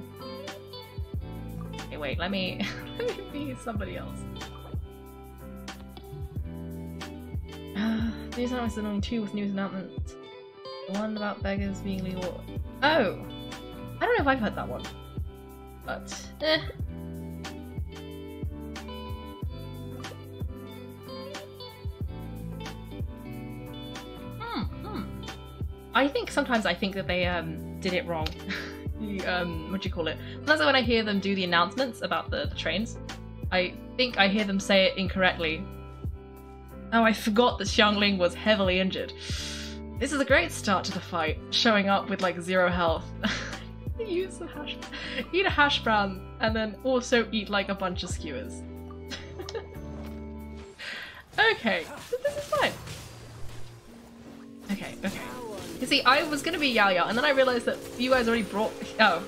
Okay, wait, let me... *laughs* let me be somebody else. *sighs* News announcements are only two with news announcements. The one about beggars being legal. Oh! I don't know if I've heard that one. But, eh. I think sometimes I think that they um, did it wrong. *laughs* um, what do you call it? Sometimes when I hear them do the announcements about the, the trains, I think I hear them say it incorrectly. Oh, I forgot that Xiangling was heavily injured. This is a great start to the fight, showing up with like zero health. *laughs* Use the hash, eat a hash brown, and then also eat like a bunch of skewers. *laughs* okay, this is fine. Okay, okay. You see, I was gonna be Yao Yao, and then I realized that you guys already brought. Oh.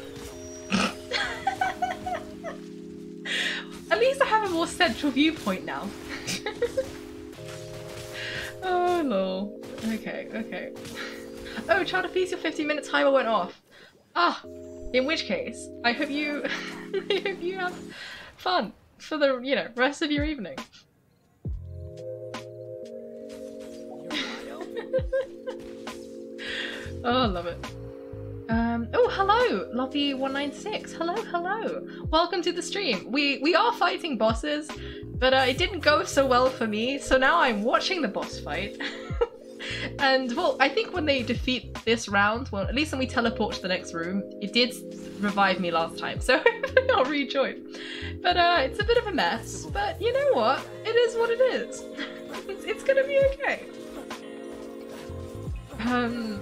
*laughs* At least I have a more central viewpoint now. *laughs* oh no. Okay, okay. Oh, Child of Peace, your 15 minute timer went off. Ah, in which case, I hope you, *laughs* I hope you have fun for the, you know, rest of your evening. Oh, love it. Um, oh, hello, Lovey196. Hello, hello. Welcome to the stream. We we are fighting bosses, but uh, it didn't go so well for me, so now I'm watching the boss fight. *laughs* and well, I think when they defeat this round, well, at least when we teleport to the next room, it did revive me last time, *laughs* so I'll rejoin. But uh, it's a bit of a mess, but you know what? It is what it is. *laughs* it's, it's gonna be okay. Um,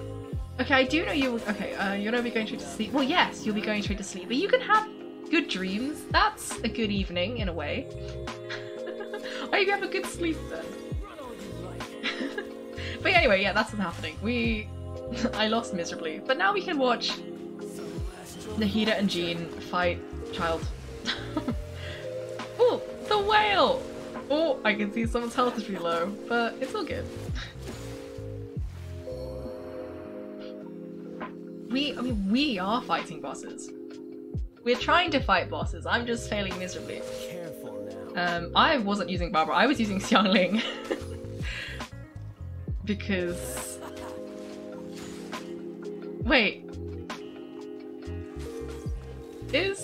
Okay, I do know you. Okay, uh, you're gonna be going straight to sleep. Well, yes, you'll be going straight to sleep, but you can have good dreams. That's a good evening in a way. *laughs* I hope you have a good sleep then. *laughs* but anyway, yeah, that's what's happening. We, *laughs* I lost miserably, but now we can watch Nahida and Jean fight Childe. oh, the whale! Oh, I can see someone's health is pretty low, but it's all good. We, I mean, we are fighting bosses. We're trying to fight bosses. I'm just failing miserably. Careful now. Um, I wasn't using Barbara. I was using *laughs* Xiangling. because... Wait. Is...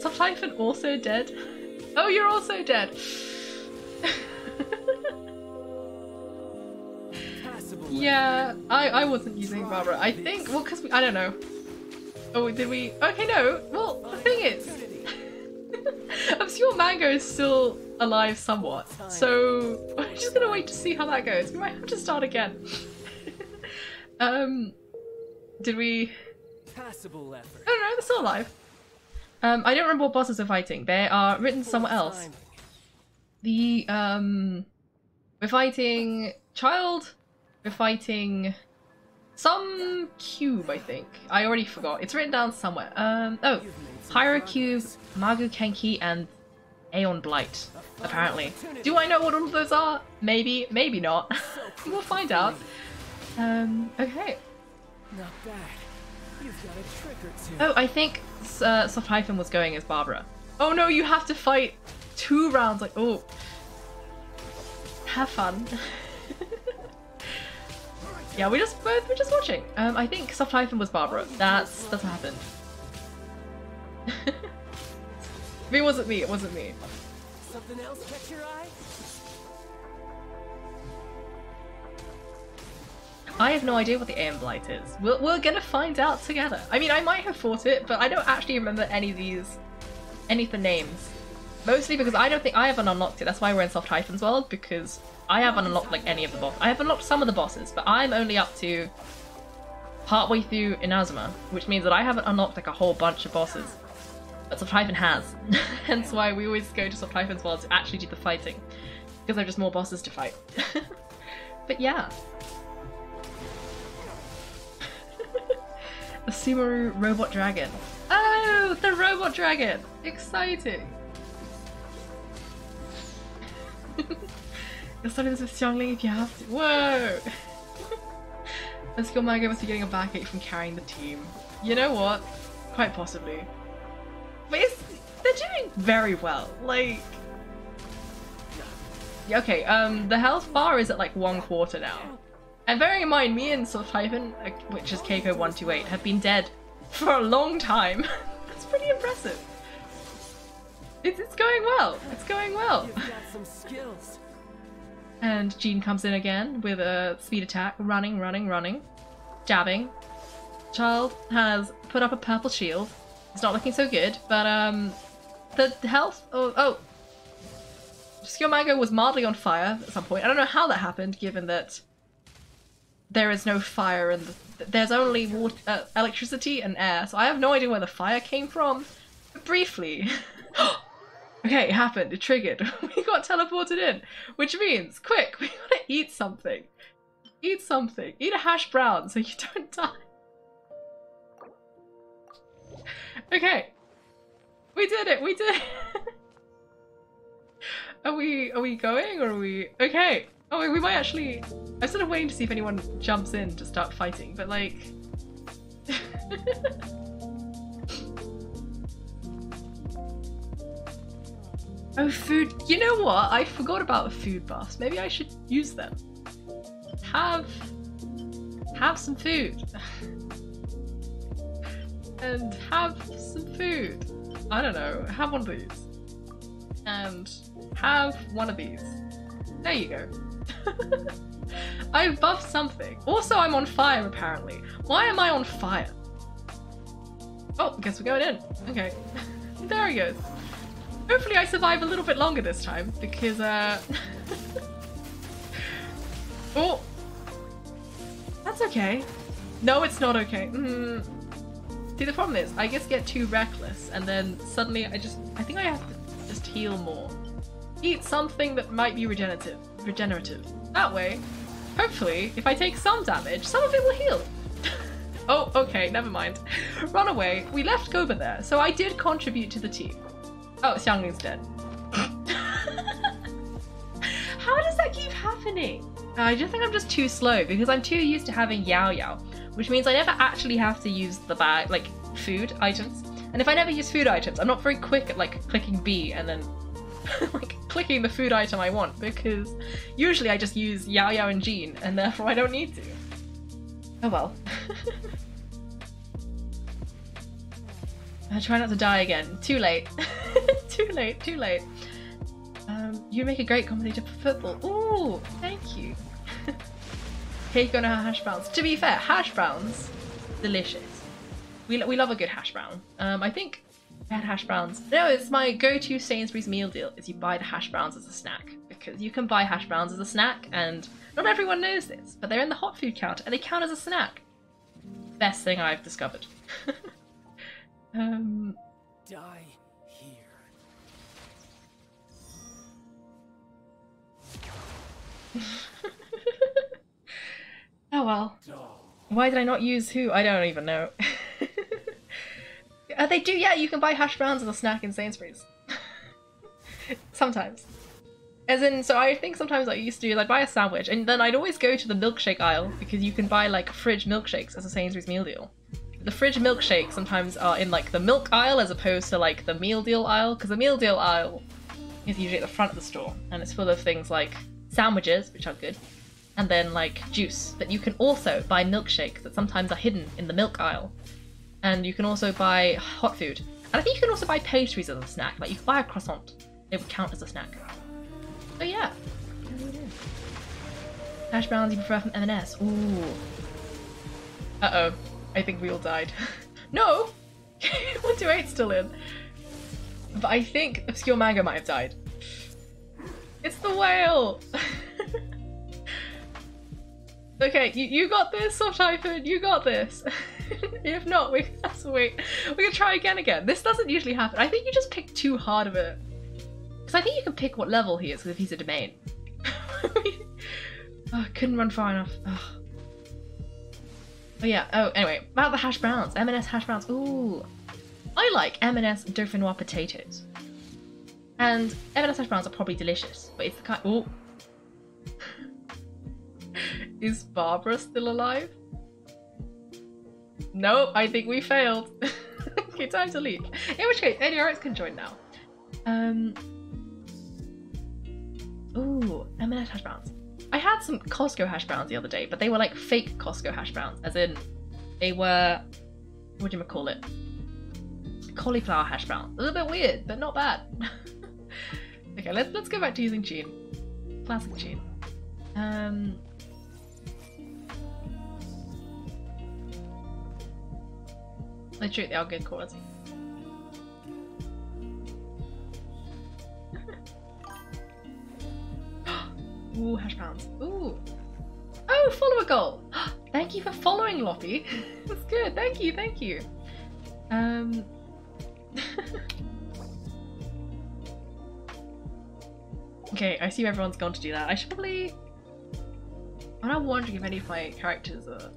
Soft Hyphen also dead? *laughs* Oh, you're also dead! *laughs* Yeah, I, I wasn't using Barbara. I think, well, because I don't know. Oh, did we? Okay, no. Well, the thing is, *laughs* Obscure Mango is still alive somewhat, so *laughs* I'm just gonna wait to see how that goes. We might have to start again. *laughs* um, did we? Passable effort. Oh no, they're still alive. Um, I don't remember what bosses are fighting. They are written somewhere else. The um, we're fighting Childe, we're fighting some cube, I think. I already forgot. It's written down somewhere. Um, oh, Cube, Magu Kenki, and Aeon Blight, apparently. Do I know what all of those are? Maybe, maybe not. *laughs* we'll find out. Um, okay. Not bad. You've got a trick or. Oh, I think uh, Soft Hyphen was going as Barbara. Oh no, you have to fight two rounds. Like, oh. Have fun. *laughs* Yeah, we just both we're just watching. Um, I think Soft Hyphen was Barbara. That's that's what happened. *laughs* if it wasn't me. It wasn't me. Something else catch your eye? I have no idea what the Aeon Blight is. We're, we're gonna find out together. I mean, I might have fought it, but I don't actually remember any of these, any of the names. Mostly because I don't think I haven't unlocked it. That's why we're in Soft Hyphen's world, because I haven't unlocked like any of the bosses. I have unlocked some of the bosses, but I'm only up to partway through Inazuma, which means that I haven't unlocked like a whole bunch of bosses. But Soft Hyphen has. *laughs* Hence why we always go to Soft Hyphen's world to actually do the fighting. Because there are just more bosses to fight. *laughs* but yeah. *laughs* the Sumeru Robot Dragon. Oh, the Robot Dragon! Exciting! You'll study this with Xiangling if you have to. Whoa! Obscure Mango must be getting a backache from carrying the team. You know what? Quite possibly. But it's, they're doing very well. Like, Yeah, Okay, um, the health bar is at like one quarter now. And bearing in mind, me and Soft Hyphen, uh, which is Kaiko128, have been dead for a long time. *laughs* That's pretty impressive. It's, it's going well. It's going well. You've got some skills. And Jean comes in again with a speed attack, running, running, running, jabbing. Childe has put up a purple shield. It's not looking so good, but um, the health. Oh, oh. Skiomago was mildly on fire at some point. I don't know how that happened, given that there is no fire and the, there's only water, uh, electricity and air. So I have no idea where the fire came from. But briefly. *gasps* *gasps* okay, it happened. It triggered. *laughs* we got teleported in, which means, quick, *laughs* we gotta eat something. Eat something. Eat a hash brown so you *laughs* don't die. Okay. We did it. We did it. are we are we going or are we Okay. Oh, we might actually I'm sort of waiting to see if anyone jumps in to start fighting, but like Oh, food. You know what? I forgot about the food buffs. Maybe I should use them. Have have some food. *laughs* and have some food. I don't know, have one of these. And have one of these. There you go. *laughs* I've buffed something. Also, I'm on fire apparently. Why am I on fire? Oh, guess we're going in. Okay. *laughs* there he goes. Hopefully I survive a little bit longer this time because, uh... *laughs* oh! That's okay. No, it's not okay. Mm. See, the problem is, I just get too reckless, and then suddenly I just, I think I have to just heal more. Eat something that might be regenerative. Regenerative. That way, hopefully, if I take some damage, some of it will heal. *laughs* oh, okay, never mind. Run away. We left Goba there, so I did contribute to the team. Oh, Xiangling's dead. *laughs* How does that keep happening? I just think I'm just too slow because I'm too used to having Yao Yao which means I never actually have to use the bag, like food items. And if I never use food items, I'm not very quick at like clicking B and then *laughs* like clicking the food item I want because usually I just use Yao Yao and Jean and therefore I don't need to. Oh well. *laughs* I try not to die again. Too late. *laughs* too late, too late. Um, you make a great commentator for football. Ooh, thank you. Cake on our hash browns. To be fair, hash browns, delicious. We, we love a good hash brown. Um, I think I had hash browns. No, it's my go-to Sainsbury's meal deal is you buy the hash browns as a snack because you can buy hash browns as a snack and not everyone knows this, but they're in the hot food counter and they count as a snack. Best thing I've discovered. *laughs* um, Die here. *laughs* Oh well. Why did I not use who? I don't even know. *laughs* uh, they do, yeah, you can buy hash browns as a snack in Sainsbury's. *laughs* sometimes. As in, so I think sometimes I used to do, like, buy a sandwich, and then I'd always go to the milkshake aisle, because you can buy, like, fridge milkshakes as a Sainsbury's meal deal. The fridge milkshakes sometimes are in, like, the milk aisle as opposed to, like, the meal deal aisle, because the meal deal aisle is usually at the front of the store, and it's full of things like sandwiches, which are good, and then like juice. But you can also buy milkshakes that sometimes are hidden in the milk aisle. And you can also buy hot food. And I think you can also buy pastries as a snack. Like you can buy a croissant. It would count as a snack. So yeah. Hash browns you prefer from M&S. Ooh. Uh-oh. I think we all died. *laughs* no! *laughs* 128 still in. But I think Obscure Mango might have died. It's the whale! *laughs* Okay, you, you got this, Soft Hyphen, you got this. if not, we that's wait. We can try again again. This doesn't usually happen. I think you just pick too hard of it. Because I think you can pick what level he is if he's a domain. oh, couldn't run far enough. Oh. Oh yeah, oh anyway, about the hash browns. M&S hash browns. Ooh. I like M&S Dauphinoise potatoes. And M&S hash browns are probably delicious, but it's the kind- ooh. *laughs* Is Barbara still alive? Nope, I think we failed. *laughs* okay, time to leave. In which case, any NRX can join now. Um. Ooh, had hash browns. I had some Costco hash browns the other day, but they were like fake Costco hash browns, as in they were what do you call it? Cauliflower hash brown. A little bit weird, but not bad. *laughs* okay, let's let's go back to using Jean. Classic Jean. Um Literally, they are good quality. Ooh, hash browns. Ooh. Oh, follower goal! *gasps* thank you for following, Loppy. *laughs* That's good. Thank you, thank you. Um. *laughs* okay, I see everyone's gone to do that. I should probably. I'm not wondering if any of my characters are.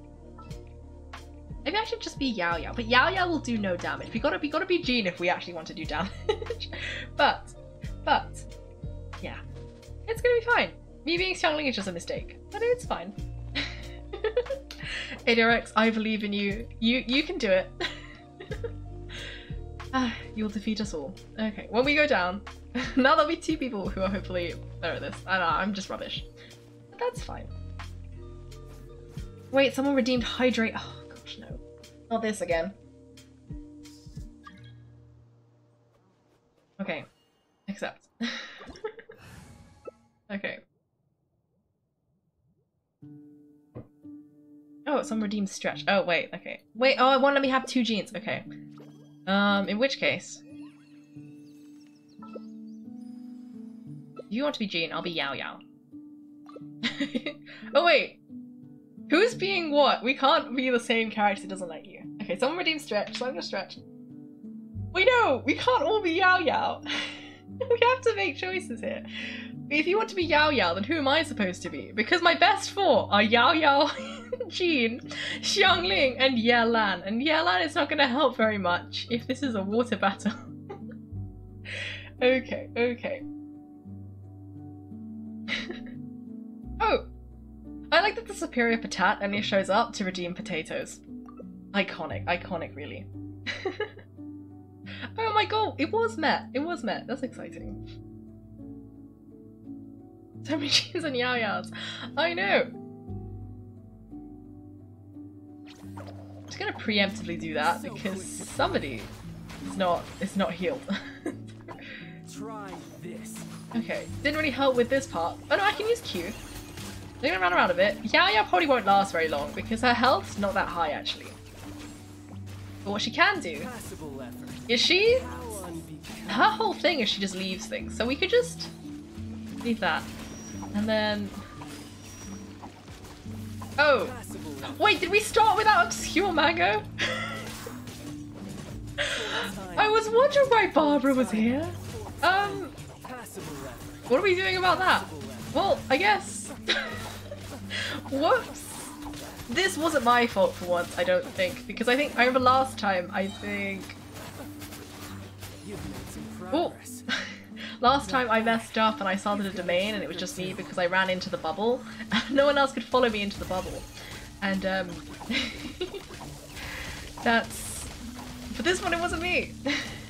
Maybe I should just be Yao Yao, but Yao Yao will do no damage. We gotta, we gotta be Jean if we actually want to do *laughs* damage. but, but, yeah, it's gonna be fine. Me being Xiangling is just a mistake, but it's fine. *laughs* ADRX, I believe in you. You, you can do it. *laughs* ah, you'll defeat us all. Okay, when we go down, *laughs* now there'll be two people who are hopefully better at this. I know, I'm just rubbish. But that's fine. Wait, someone redeemed Hydrate. Oh, gosh, no. Not this again. Okay. Accept. okay. Oh, some redeemed stretch. Oh, wait, okay. Wait, oh, it won't let me have two jeans. Okay. Um, in which case... You want to be Jean, I'll be Yao Yao. *laughs* oh, wait. Who's being what? We can't be the same character that doesn't like you. Okay, someone redeem stretch, so I'm gonna stretch. We know! We can't all be Yao Yao! *laughs* we have to make choices here. If you want to be Yao Yao, then who am I supposed to be? Because my best four are Yao Yao, *laughs* Jean, Xiangling, and Yelan. And Yelan is not gonna help very much if this is a water battle. *laughs* okay, okay. *laughs* oh! I like that the superior patat only shows up to redeem potatoes. Iconic, iconic, really. oh my god, it was met. It was met. That's exciting. So many jeans and yao yaos. I know. I'm just gonna preemptively do that because somebody is not is not healed. Try this. okay, didn't really help with this part. Oh no, I can use Q. They're gonna run around a bit. Yao Yao probably won't last very long because her health's not that high actually. But what she can do is she her whole thing is she just leaves things. So we could just leave that. And then Oh wait, did we start without obscure mango? *laughs* I was wondering why Barbara was here. Um what are we doing about that? Well, I guess. *laughs* Whoops. This wasn't my fault for once, I don't think, because I think I remember last time. I think You've made some Oh. *laughs* last time I messed up and I started a domain and it was just me because I ran into the bubble. *laughs* no one else could follow me into the bubble, and um, *laughs* that's. For this one, it wasn't me.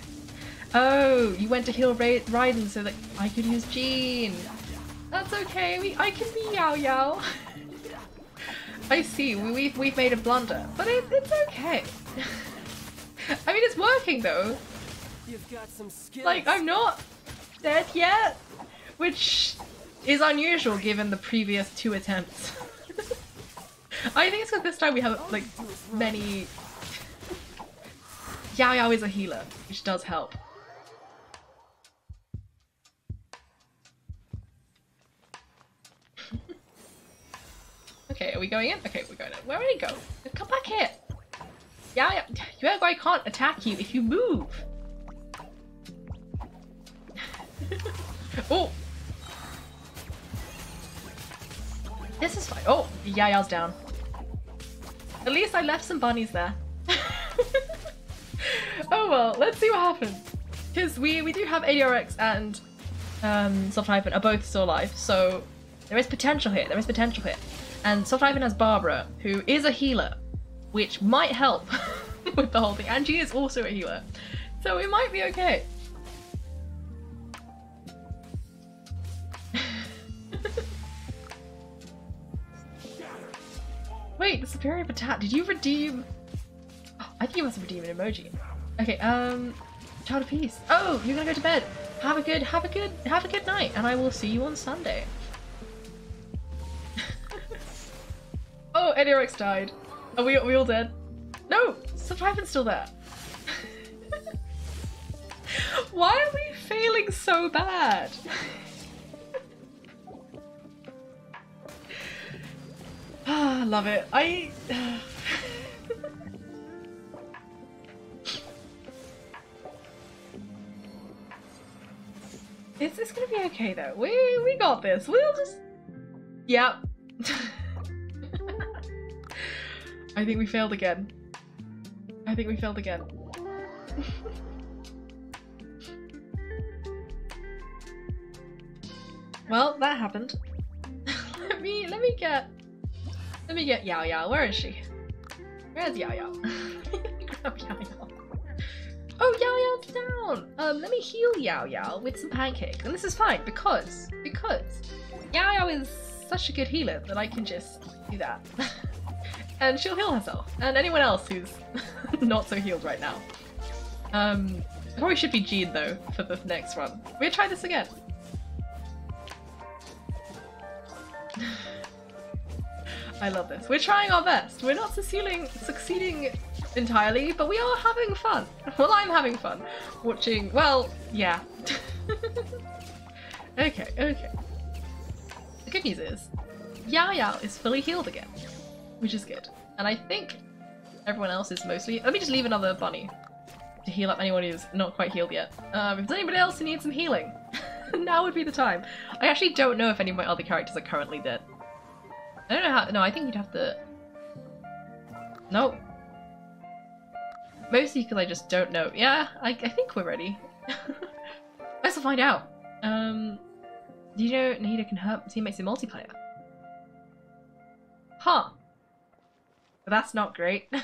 *laughs* oh, you went to heal Ra- Raiden so that I could use Jean. That's okay. We I can be Yao Yao. I see. We, we've we've made a blunder, but it, it's okay. I mean, it's working though. You've got some skills. Like I'm not dead yet, which is unusual given the previous two attempts. *laughs* I think it's because this time we have like many. Yao Yao is a healer, which does help. *laughs* okay, are we going in? Okay, we're going in. Where did he go? Come back here! Yao Yao, Yao Guai can't attack you if you move! *laughs* oh! This is fine. Oh, Yao Yao's down. At least I left some bunnies there. *laughs* oh well, let's see what happens. Because we, we do have ADRX and um, Soft Hyphen are both still alive, so there is potential here. There is potential here. And Soft Hyphen has Barbara, who is a healer, which might help *laughs* with the whole thing. And she is also a healer. So we might be okay. Wait, the superior attack. Did you redeem? Oh, I think you must have redeemed an emoji. Okay, um, child of peace. Oh, you're gonna go to bed. Have a good, have a good, have a good night, and I will see you on Sunday. *laughs* oh, Ediorix died. Are we, are we all dead? No, Survivor's still there. *laughs* Why are we failing so bad? *laughs* *sighs* love it. I. *sighs* it's it's gonna be okay though. We we got this. We'll just. Yep. *laughs* I think we failed again. I think we failed again. *laughs* well, that happened. *laughs* let me let me get let me get Yao Yao. Where is she? Where's Yao Yao? Grab Yao Yao. Oh, Yao Yao's down. Um, let me heal Yao Yao with some pancakes, and this is fine because because Yao Yao is such a good healer that I can just do that, *laughs* and she'll heal herself, and anyone else who's *laughs* not so healed right now. Um, probably should be Jean though for the next run. We'll try this again. I love this. We're trying our best. We're not succeeding, succeeding entirely, but we are having fun. *laughs* Well, I'm having fun watching. Well, yeah. *laughs* okay, okay. The good news is, Yao Yao is fully healed again, which is good. And I think everyone else is mostly. Let me just leave another bunny to heal up anyone who's not quite healed yet. Um, if there's anybody else who needs some healing, *laughs* now would be the time. I actually don't know if any of my other characters are currently dead. I don't know how. No, I think you'd have to. No. Mostly because I just don't know. Yeah, I, I think we're ready. *laughs* Let's find out. Um, do you know Nahida can hurt teammates in multiplayer? Huh. But that's not great. *laughs*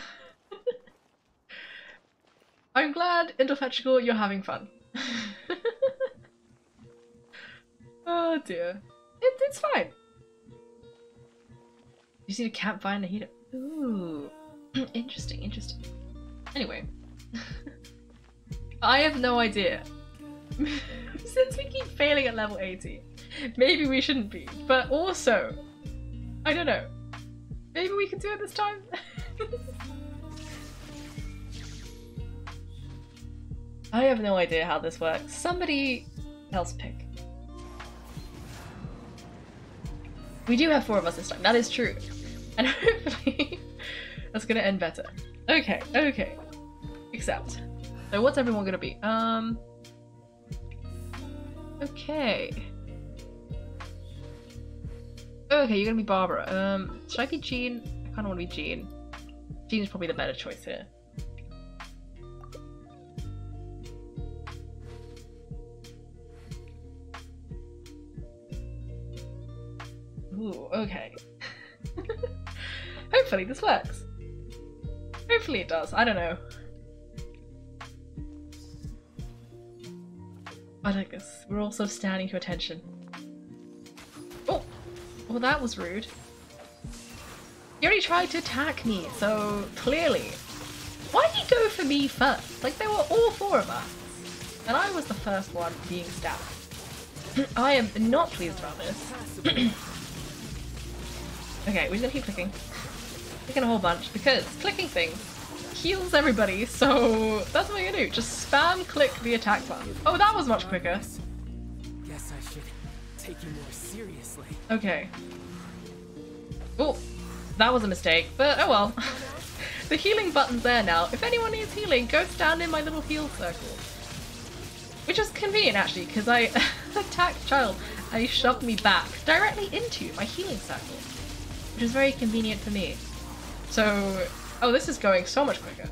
I'm glad, Interfetchical, you're having fun. *laughs* oh dear. It, it's fine. You see the campfire in Nahida. Ooh. *clears throat* interesting, interesting. Anyway. *laughs* I have no idea. *laughs* Since we keep failing at level 80, maybe we shouldn't be. But also, I don't know. Maybe we can do it this time? *laughs* I have no idea how this works. Somebody else pick. We do have four of us this time, that is true. And *laughs* hopefully that's gonna end better. Okay, okay. Except. So what's everyone gonna be? Um Okay. Okay, you're gonna be Barbara. Um should I be Jean? I kinda wanna be Jean. Jean's probably the better choice here. Hopefully this works. Hopefully it does. I don't know. I this. We're all sort of standing to attention. Oh! Well, that was rude. He already tried to attack me, so clearly. Why did he go for me first? Like, there were all four of us. And I was the first one being stabbed. *clears throat* I am not pleased about this. *clears throat* Okay, we're just gonna keep clicking. Clicking a whole bunch, because clicking things heals everybody, so that's what we're do. Just spam click the attack button. Oh, that was much quicker. Guess I should take you more seriously. Okay. Oh, that was a mistake, but oh well. *laughs* the healing button's there now. If anyone needs healing, go stand in my little heal circle. Which is convenient actually, because I *laughs* attacked Childe and he shoved me back directly into my healing circle which is very convenient for me. So, oh, this is going so much quicker.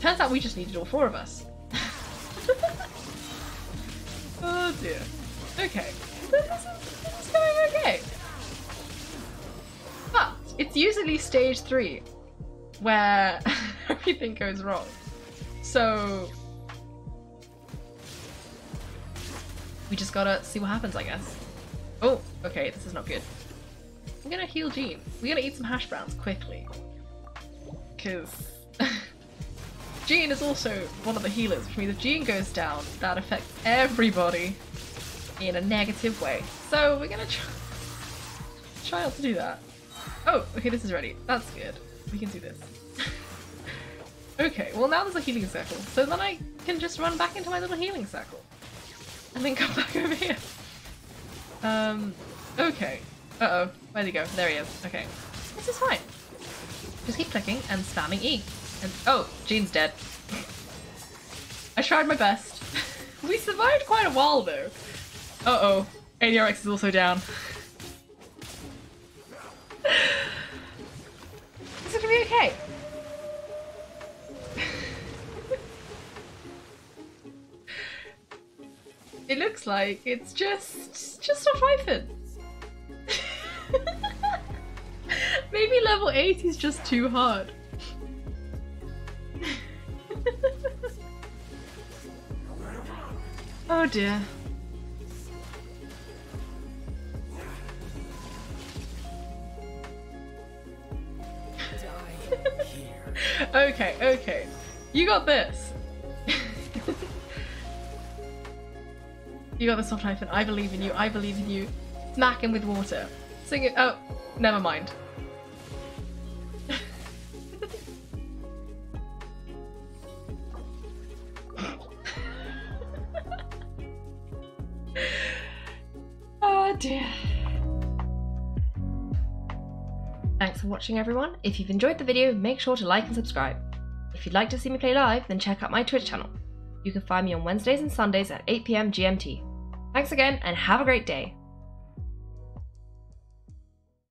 Turns out we just needed all four of us. *laughs* oh dear. Okay. This is, this is going okay. But it's usually stage three where *laughs* everything goes wrong. So we just gotta see what happens, I guess. Oh, okay, this is not good. I'm gonna heal Jean. We're gonna eat some hash browns quickly. Because *laughs* Jean is also one of the healers, which means if Jean goes down, that affects everybody in a negative way. So we're gonna try, try not to do that. Oh, okay, this is ready. That's good. We can do this. *laughs* okay, well now there's a healing circle, so then I can just run back into my little healing circle. And then come *laughs* back over here. Um, okay. Uh-oh, where'd he go? There he is. Okay. This is fine. Just keep clicking and spamming E. And oh, Jean's dead. I tried my best. *laughs* we survived quite a while though. Uh-oh. ADRX is also down. *laughs* Is it gonna be okay? *laughs* it looks like it's just just a hyphen. Maybe level 8 is just too hard. *laughs* oh dear. *laughs* Okay, okay. You got this. *laughs* you got the soft hyphen. I believe in you. I believe in you. Smack him with water. Sing it. Oh, never mind. Dear. Thanks for watching everyone. If you've enjoyed the video, make sure to like and subscribe. If you'd like to see me play live, then check out my Twitch channel. You can find me on Wednesdays and Sundays at 8pm GMT. Thanks again and have a great day.